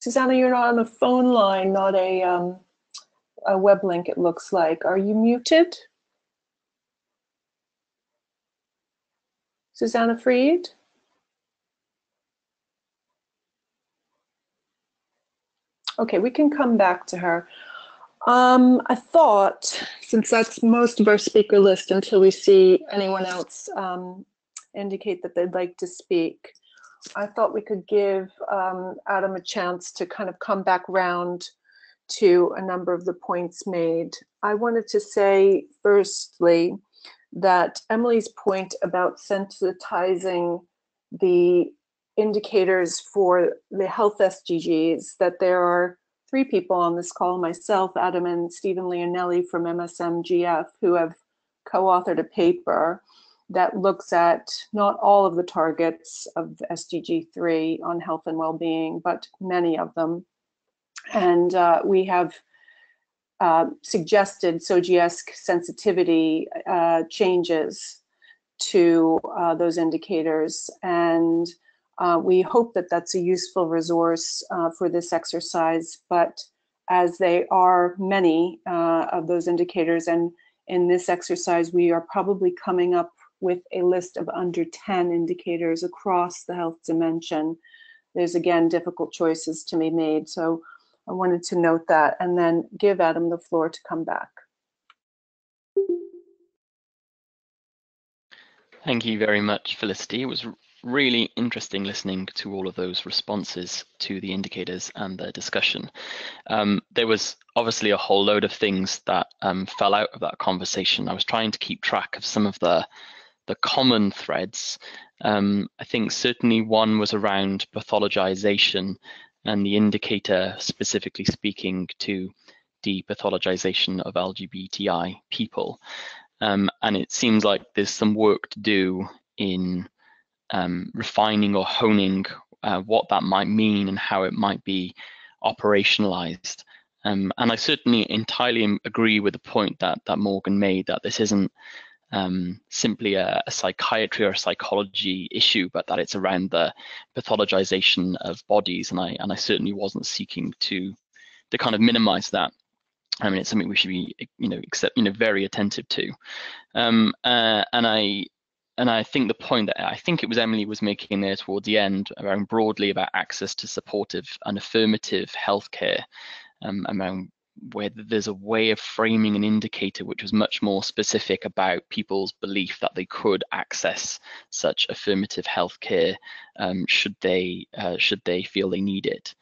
Susanna, you're not on a phone line, not a, um, a web link, it looks like. Are you muted? Susanna Freed? Okay, we can come back to her. Um, I thought, since that's most of our speaker list until we see anyone else um, indicate that they'd like to speak, I thought we could give um, Adam a chance to kind of come back round to a number of the points made. I wanted to say, firstly, that Emily's point about sensitizing the indicators for the health SDGs, that there are three people on this call, myself, Adam, and Stephen Leonelli from MSMGF, who have co-authored a paper that looks at not all of the targets of SDG 3 on health and well-being, but many of them. And uh, we have uh, suggested SOGIESC sensitivity uh, changes to uh, those indicators. And uh, we hope that that's a useful resource uh, for this exercise, but as they are many of those indicators and in this exercise, we are probably coming up with a list of under 10 indicators across the health dimension. There's again difficult choices to be made. So I wanted to note that and then give Adam the floor to come back. Thank you very much, Felicity. It was really interesting listening to all of those responses to the indicators and the discussion. Um, there was obviously a whole load of things that um, fell out of that conversation. I was trying to keep track of some of the the common threads. Um, I think certainly one was around pathologization and the indicator specifically speaking to the depathologization of LGBTI people. Um, and it seems like there's some work to do in um, refining or honing uh, what that might mean and how it might be operationalized. Um, and I certainly entirely agree with the point that that Morgan made that this isn't um, simply a, a, psychiatry or a psychology issue, but that it's around the pathologization of bodies. And I and I certainly wasn't seeking to to kind of minimize that. I mean, it's something we should be, you know, accept, you know, very attentive to. Um, uh, and I and I think the point that I think it was Emily was making there towards the end around broadly about access to supportive and affirmative healthcare um, around whether there's a way of framing an indicator which was much more specific about people's belief that they could access such affirmative healthcare um, should they uh, should they feel they need it.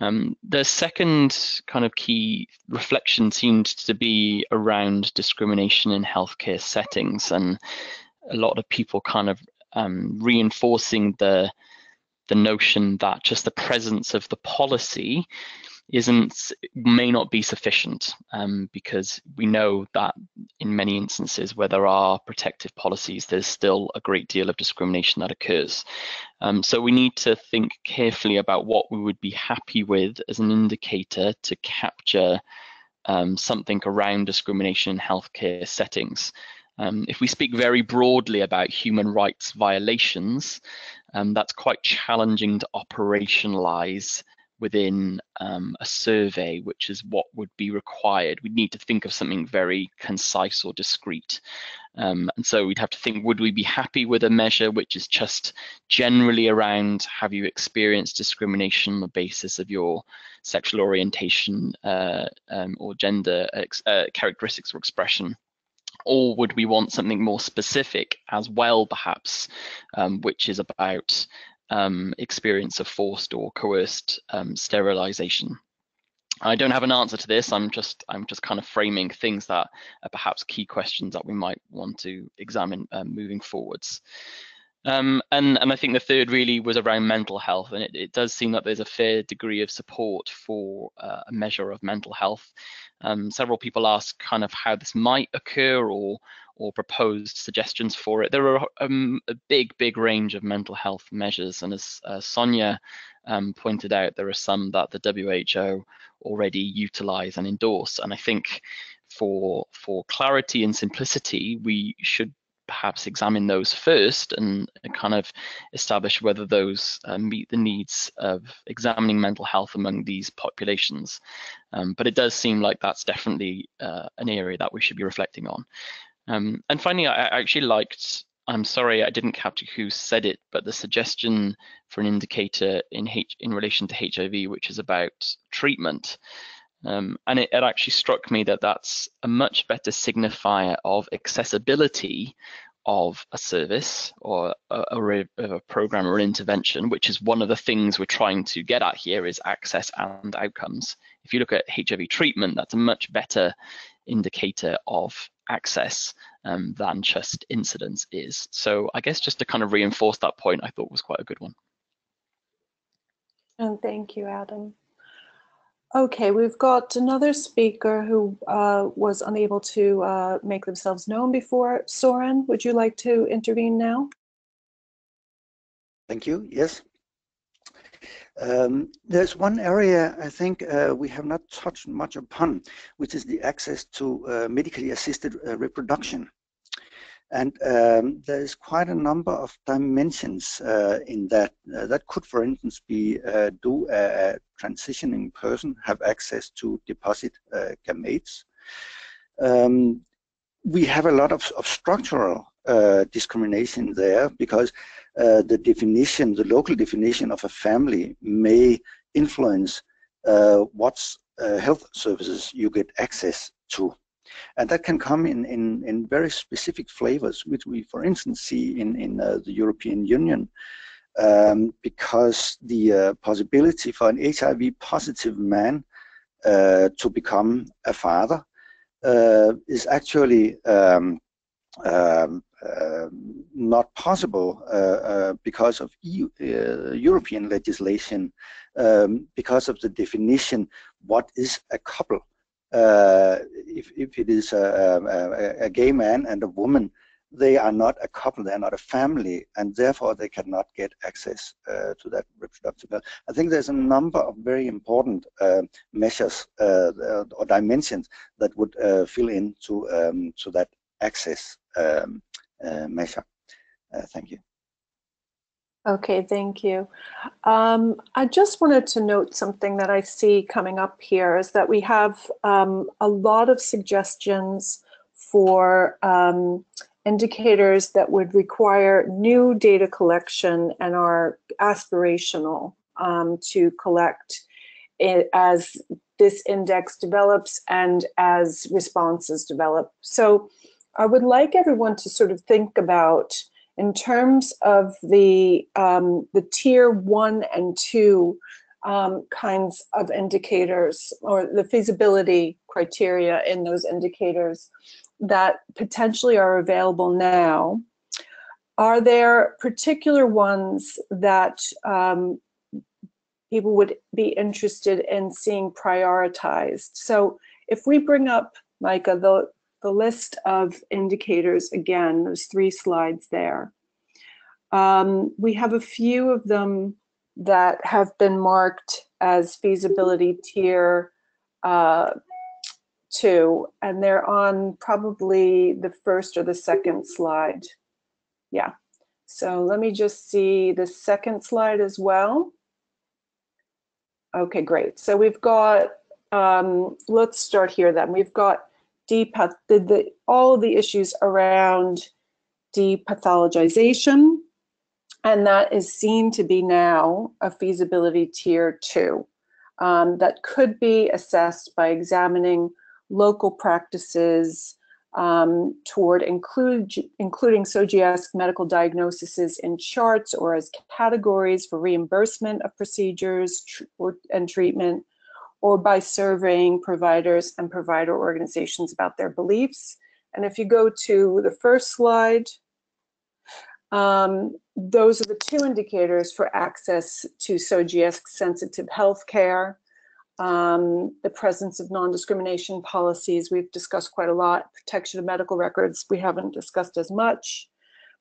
Um, the second kind of key reflection seemed to be around discrimination in healthcare settings, and a lot of people kind of um, reinforcing the the notion that just the presence of the policy isn't may not be sufficient um, because we know that in many instances where there are protective policies there's still a great deal of discrimination that occurs. Um, so we need to think carefully about what we would be happy with as an indicator to capture um, something around discrimination in healthcare settings. Um, if we speak very broadly about human rights violations um, that's quite challenging to operationalize within um, a survey, which is what would be required. We'd need to think of something very concise or discrete. Um, and so we'd have to think, would we be happy with a measure which is just generally around have you experienced discrimination on the basis of your sexual orientation uh, um, or gender uh, characteristics or expression? Or would we want something more specific as well, perhaps, um, which is about um, experience of forced or coerced um, sterilization. I don't have an answer to this. I'm just I'm just kind of framing things that are perhaps key questions that we might want to examine um, moving forwards. Um, and, and I think the third really was around mental health, and it, it does seem that there's a fair degree of support for uh, a measure of mental health. Um, several people ask kind of how this might occur or or proposed suggestions for it. There are um, a big, big range of mental health measures, and as uh, Sonia um, pointed out, there are some that the WHO already utilize and endorse. And I think for for clarity and simplicity, we should perhaps examine those first and kind of establish whether those uh, meet the needs of examining mental health among these populations. Um, but it does seem like that's definitely uh, an area that we should be reflecting on. Um, and finally, I actually liked, I'm sorry, I didn't capture who said it, but the suggestion for an indicator in, H, in relation to HIV, which is about treatment. Um, and it, it, actually struck me that that's a much better signifier of accessibility of a service or a, a, a, program or an intervention, which is one of the things we're trying to get at here is access and outcomes. If you look at HIV treatment, that's a much better indicator of access um, than just incidence is. So I guess just to kind of reinforce that point, I thought was quite a good one. And thank you, Adam. Okay, we've got another speaker who uh, was unable to uh, make themselves known before. Soren, would you like to intervene now? Thank you. Yes. Um, there's one area I think uh, we have not touched much upon, which is the access to uh, medically assisted uh, reproduction. And um, there's quite a number of dimensions uh, in that. Uh, that could, for instance, be uh, do a, a, transitioning person have access to deposit gametes? Um, we have a lot of, of structural discrimination there because uh, the definition, the local definition of a family may influence uh, what uh, health services you get access to. And that can come in, in, in very specific flavors, which we, for instance, see in, in uh, the European Union, um, because the uh, possibility for an HIV positive man to become a father is actually um, um, uh, not possible uh, uh, because of EU, European legislation, um, because of the definition, what is a couple? if, if it is a, a, a, gay man and a woman they are not a couple, they are not a family, and therefore they cannot get access uh, to that reproductive health. I think there's a number of very important uh, measures uh, or dimensions that would uh, fill into um, to that access um, uh, measure. Uh, thank you. Okay, thank you. Um, I just wanted to note something that I see coming up here is that we have um, a lot of suggestions for um, indicators that would require new data collection and are aspirational um, to collect as this index develops and as responses develop. So I would like everyone to sort of think about in terms of the um, the tier one and two um, kinds of indicators or the feasibility criteria in those indicators that potentially are available now, are there particular ones that um, people would be interested in seeing prioritized? So if we bring up, Micah, the, the list of indicators again, those three slides there, um, we have a few of them that have been marked as feasibility tier uh, two, and they're on probably the first or the second slide. Yeah. So let me just see the second slide as well. Okay, great. So we've got, um, let's start here then. We've got depath the, the, all the issues around depathologization, and that is seen to be now a feasibility tier two. Um, that could be assessed by examining local practices um, toward include, including SOGIESC medical diagnoses in charts or as categories for reimbursement of procedures or, and treatment, or by surveying providers and provider organizations about their beliefs. And if you go to the first slide, um, those are the two indicators for access to SOGIESC sensitive healthcare um, the presence of non-discrimination policies we've discussed quite a lot, protection of medical records we haven't discussed as much,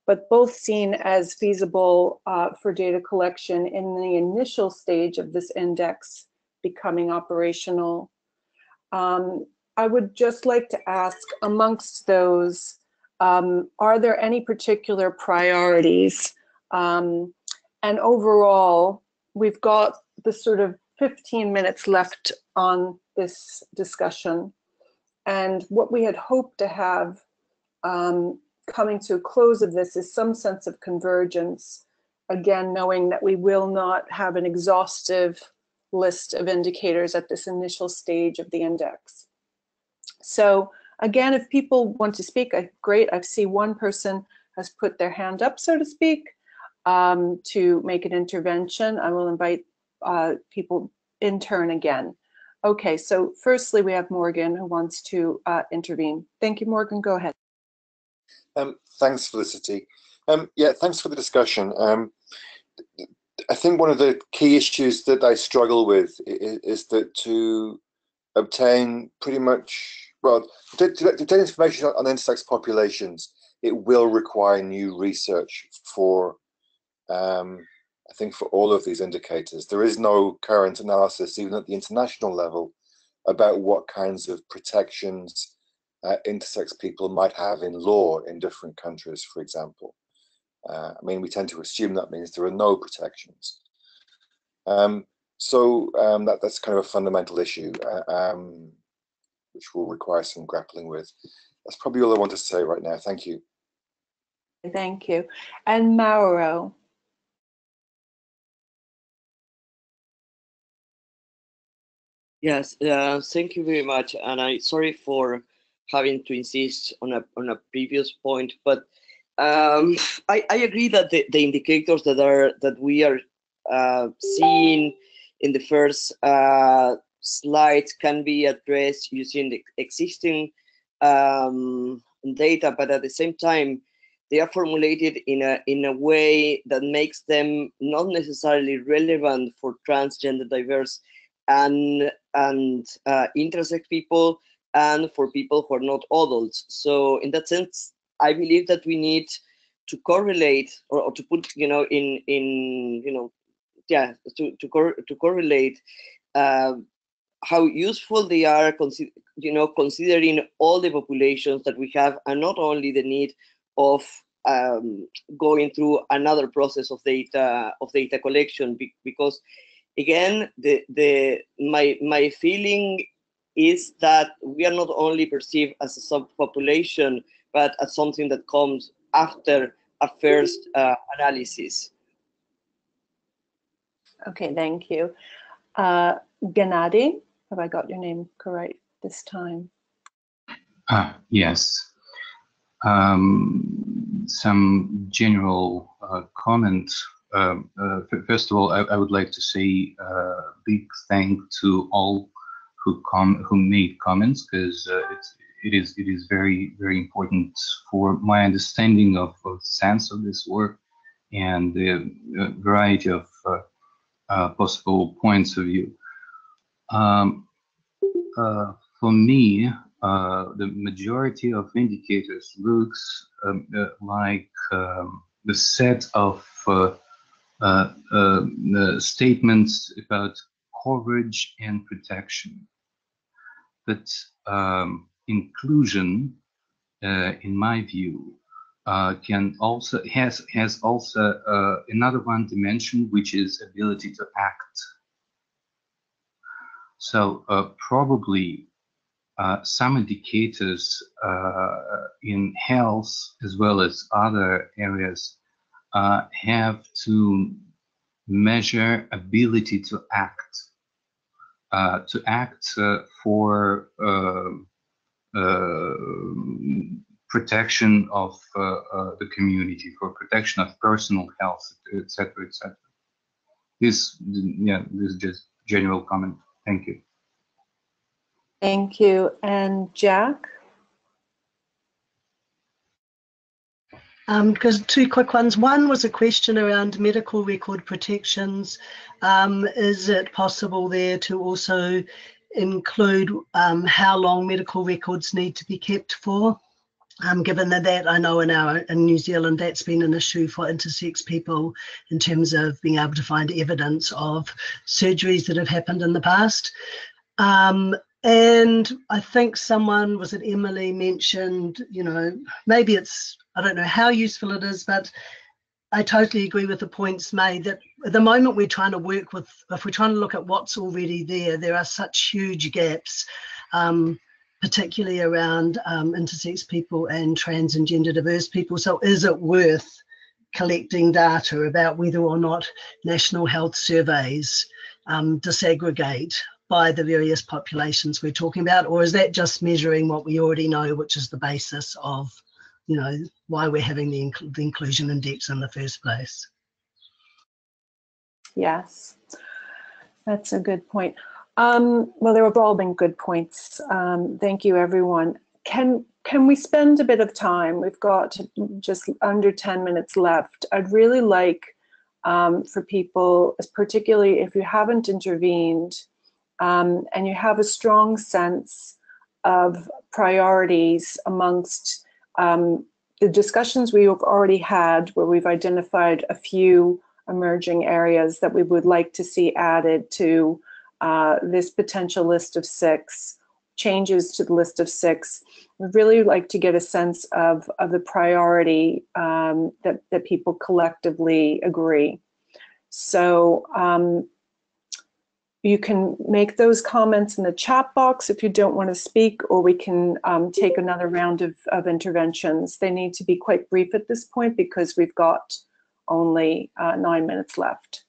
but both seen as feasible uh, for data collection in the initial stage of this index becoming operational. Um, I would just like to ask amongst those, um, are there any particular priorities? Um, and overall, we've got the sort of 15 minutes left on this discussion. And what we had hoped to have um, coming to a close of this is some sense of convergence. Again, knowing that we will not have an exhaustive list of indicators at this initial stage of the index. So again, if people want to speak, I, great. I see one person has put their hand up, so to speak, um, to make an intervention. I will invite uh, people in turn again. Okay, so firstly, we have Morgan who wants to uh, intervene. Thank you, Morgan. Go ahead. Um, thanks, Felicity. Um, yeah, thanks for the discussion. Um, I think one of the key issues that I struggle with is, is that to obtain pretty much, well, to, to, to obtain information on intersex populations, it will require new research for um, I think for all of these indicators, there is no current analysis, even at the international level, about what kinds of protections uh, intersex people might have in law in different countries, for example. Uh, I mean, we tend to assume that means there are no protections. Um, so um, that, that's kind of a fundamental issue, uh, um, which will require some grappling with. That's probably all I want to say right now. Thank you. Thank you. And Mauro. Yes, uh, thank you very much. And I sorry for having to insist on a on a previous point, but um, I, I agree that the, the indicators that are that we are uh, seeing in the first uh, slides can be addressed using the existing um, data, but at the same time, they are formulated in a in a way that makes them not necessarily relevant for transgender diverse and and uh, intersex people and for people who are not adults. So in that sense, I believe that we need to correlate or, or to put, you know, in in you know, yeah, to to, cor to correlate uh, how useful they are, you know, considering all the populations that we have, and not only the need of um, going through another process of data of data collection, because again, the the my my feeling is that we are not only perceived as a subpopulation, but as something that comes after a first uh, analysis. Okay, thank you. Uh, Gennady, have I got your name correct this time? Uh, yes. Um, some general uh, comments. Um, uh, first of all, I, I, would like to say a uh, big thank to all who com who made comments because uh, it's it is it is very very important for my understanding of, of sense of this work and the uh, variety of uh, uh, possible points of view. Um, uh, for me, uh, the majority of indicators looks um, like um, the set of statements about coverage and protection. But um, inclusion, uh, in my view, uh, can also has has also uh, another one dimension, which is ability to act. So uh, probably uh, some indicators uh, in health as well as other areas have to measure ability to act uh, to act uh, for uh, protection of the community, for protection of personal health, etc., etc. This, yeah, this is just general comment. Thank you. Thank you. And Jack? Because um, two quick ones. One was a question around medical record protections. Um, is it possible there to also include um, how long medical records need to be kept for? Um, given that, that I know in our in New Zealand that's been an issue for intersex people in terms of being able to find evidence of surgeries that have happened in the past. Um, and I think someone was it Emily mentioned, you know, maybe it's I don't know how useful it is, but I totally agree with the points made that at the moment we're trying to work with, if we're trying to look at what's already there, there are such huge gaps, um, particularly around um, intersex people and trans and gender diverse people. So is it worth collecting data about whether or not national health surveys um, disaggregate by the various populations we're talking about, or is that just measuring what we already know, which is the basis of you know, why we're having the, inc the inclusion index in the first place. Yes, that's a good point. Um, well, there have all been good points. Um, thank you, everyone. Can can we spend a bit of time? We've got just under 10 minutes left. I'd really like um, for people, particularly if you haven't intervened um, and you have a strong sense of priorities amongst um, the discussions we have already had where we've identified a few emerging areas that we would like to see added to uh, this potential list of six, changes to the list of six. We'd really like to get a sense of, of the priority um, that, that people collectively agree. So um, you can make those comments in the chat box if you don't want to speak, or we can um, take another round of, of interventions. They need to be quite brief at this point because we've got only uh, nine minutes left.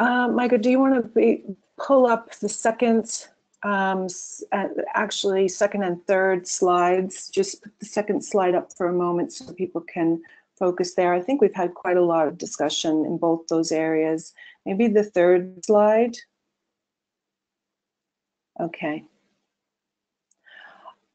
Uh, Micah, do you want to be, pull up the second, um, actually second and third slides? Just put the second slide up for a moment so people can focus there. I think we've had quite a lot of discussion in both those areas. Maybe the third slide. Okay.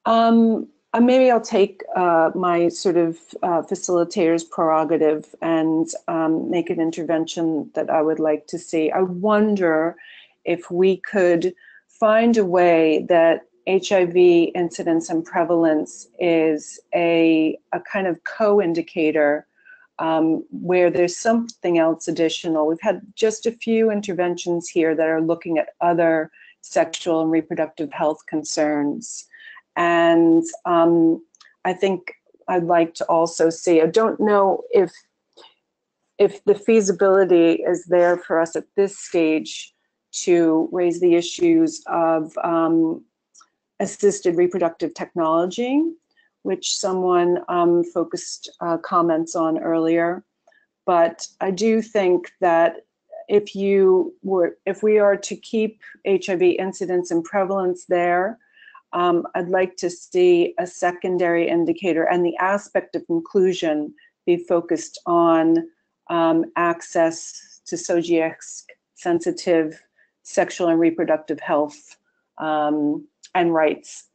Um, uh, maybe I'll take uh, my sort of uh, facilitator's prerogative and um, make an intervention that I would like to see. I wonder if we could find a way that HIV incidence and prevalence is a, a kind of co-indicator um, where there's something else additional. We've had just a few interventions here that are looking at other sexual and reproductive health concerns. And um, I think I'd like to also see, I don't know if, if the feasibility is there for us at this stage to raise the issues of um, assisted reproductive technology, which someone um, focused uh, comments on earlier. But I do think that if you were, if we are to keep HIV incidence and prevalence there, um, I'd like to see a secondary indicator and the aspect of inclusion be focused on um, access to SOGIESC sensitive sexual and reproductive health um, and rights.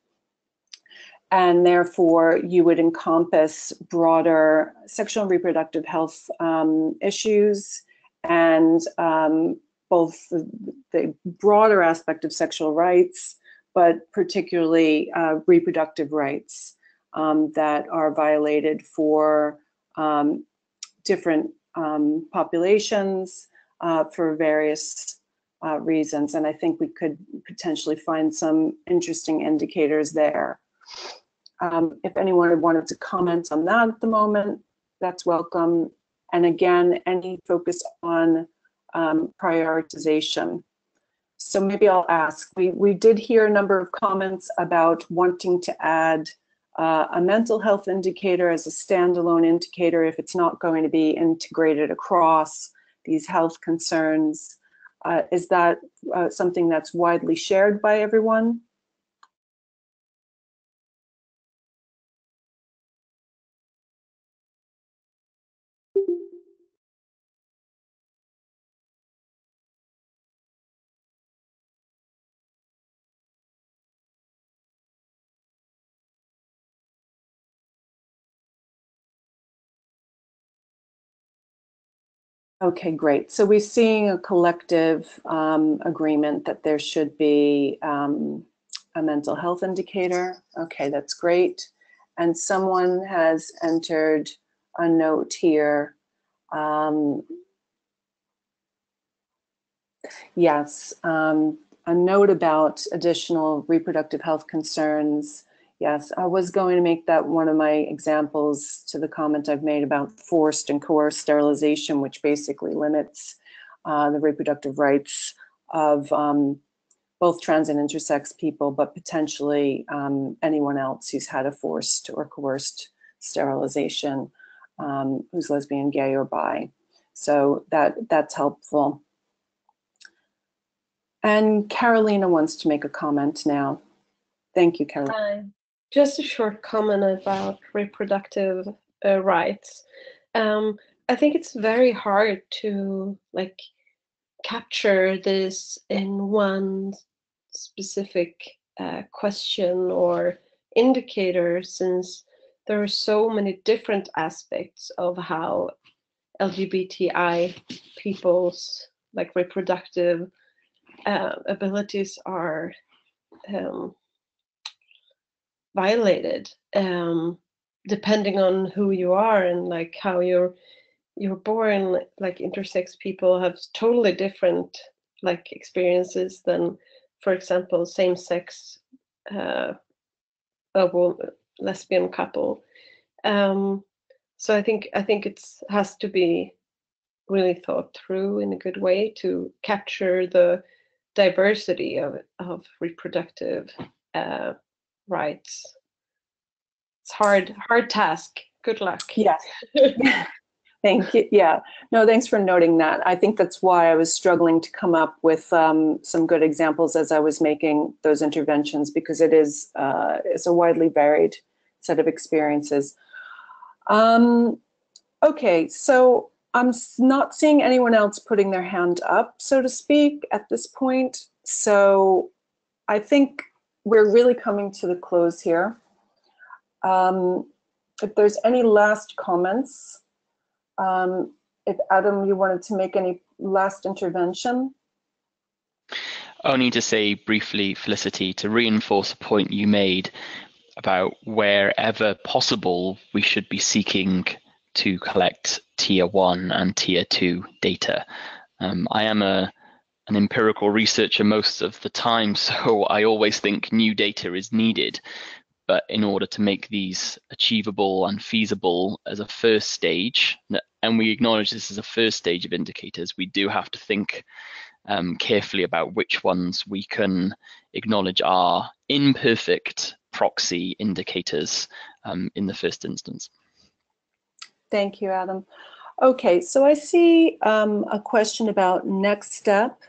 And therefore, you would encompass broader sexual and reproductive health um, issues and um, both the, the, broader aspect of sexual rights, but particularly uh, reproductive rights um, that are violated for um, different um, populations uh, for various uh, reasons. And I think we could potentially find some interesting indicators there. Um, if anyone wanted to comment on that at the moment, that's welcome. And again, any focus on um, prioritization. So maybe I'll ask, we, we did hear a number of comments about wanting to add uh, a mental health indicator as a standalone indicator if it's not going to be integrated across these health concerns. Uh, is that uh, something that's widely shared by everyone? Okay, great. So we're seeing a collective um, agreement that there should be um, a mental health indicator. Okay, that's great. And someone has entered a note here. Um, yes, um, a note about additional reproductive health concerns Yes, I was going to make that one of my examples to the comment I've made about forced and coerced sterilization, which basically limits uh, the reproductive rights of um, both trans and intersex people, but potentially um, anyone else who's had a forced or coerced sterilization, um, who's lesbian, gay, or bi. So that that's helpful. And Carolina wants to make a comment now. Thank you, Carolina. Hi. Just a short comment about reproductive uh, rights. Um, I think it's very hard to like capture this in one specific uh, question or indicator since there are so many different aspects of how LGBTI people's like reproductive uh, abilities are um, violated um, depending on who you are and like how you're you're born like intersex people have totally different like experiences than for example same-sex uh, a lesbian couple. Um, so i think i think it's has to be really thought through in a good way to capture the diversity of, of reproductive uh, rights. It's hard, hard task. Good luck. Yes. Thank you. Yeah. No, thanks for noting that. I think that's why I was struggling to come up with um, some good examples as I was making those interventions because it is uh, it's a widely varied set of experiences. Um, okay, so I'm not seeing anyone else putting their hand up, so to speak, at this point. So I think we're really coming to the close here. Um, if there's any last comments, um, if Adam, you wanted to make any last intervention? Only to say briefly, Felicity, to reinforce a point you made about wherever possible, we should be seeking to collect tier one and tier two data. Um, I am a an empirical researcher most of the time, so I always think new data is needed. But in order to make these achievable and feasible as a first stage, and we acknowledge this is a first stage of indicators, we do have to think um, carefully about which ones we can acknowledge are imperfect proxy indicators um, in the first instance. Thank you, Adam. Okay, so I see um, a question about next step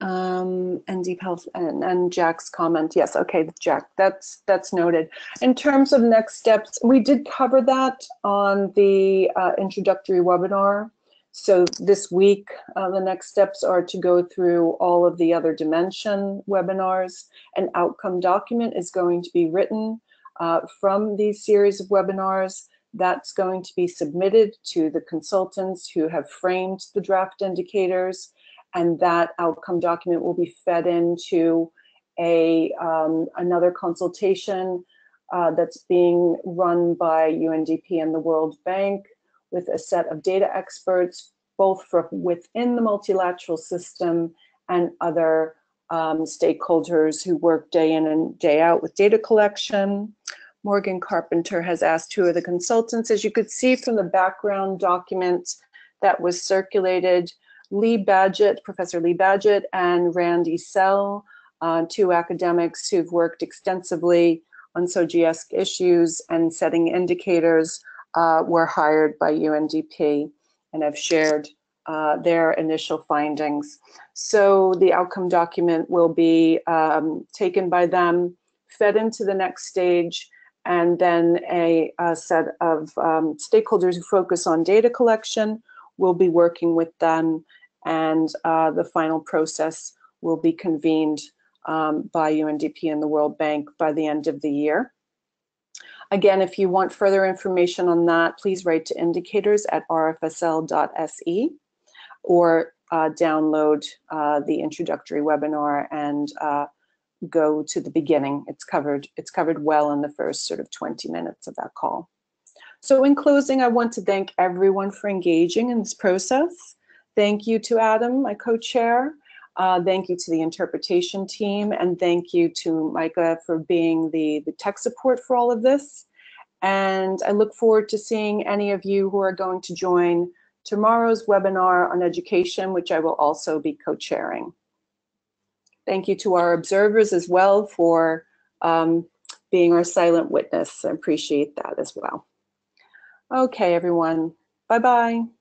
um, and Deep Health and, and Jack's comment. Yes, okay, Jack, that's that's noted. In terms of next steps, we did cover that on the uh, introductory webinar. So this week, uh, the next steps are to go through all of the other dimension webinars. An outcome document is going to be written uh, from these series of webinars. That's going to be submitted to the consultants who have framed the draft indicators and that outcome document will be fed into a um, another consultation uh, that's being run by UNDP and the World Bank with a set of data experts, both from within the multilateral system and other um, stakeholders who work day in and day out with data collection. Morgan Carpenter has asked who are the consultants. As you could see from the background document that was circulated, Lee Badgett, Professor Lee Badgett, and Randy Sell, uh, two academics who've worked extensively on SOGIESC issues and setting indicators, uh, were hired by UNDP and have shared uh, their initial findings. So the outcome document will be um, taken by them, fed into the next stage, and then a, a set of um, stakeholders who focus on data collection will be working with them and uh, the final process will be convened um, by UNDP and the World Bank by the end of the year. Again, if you want further information on that, please write to indicators at rfsl.se or uh, download uh, the introductory webinar and uh, go to the beginning. It's covered, it's covered well in the first sort of 20 minutes of that call. So in closing, I want to thank everyone for engaging in this process. Thank you to Adam, my co-chair. Uh, thank you to the interpretation team and thank you to Micah for being the, the tech support for all of this. And I look forward to seeing any of you who are going to join tomorrow's webinar on education, which I will also be co-chairing. Thank you to our observers as well for um, being our silent witness. I appreciate that as well. Okay, everyone. Bye-bye.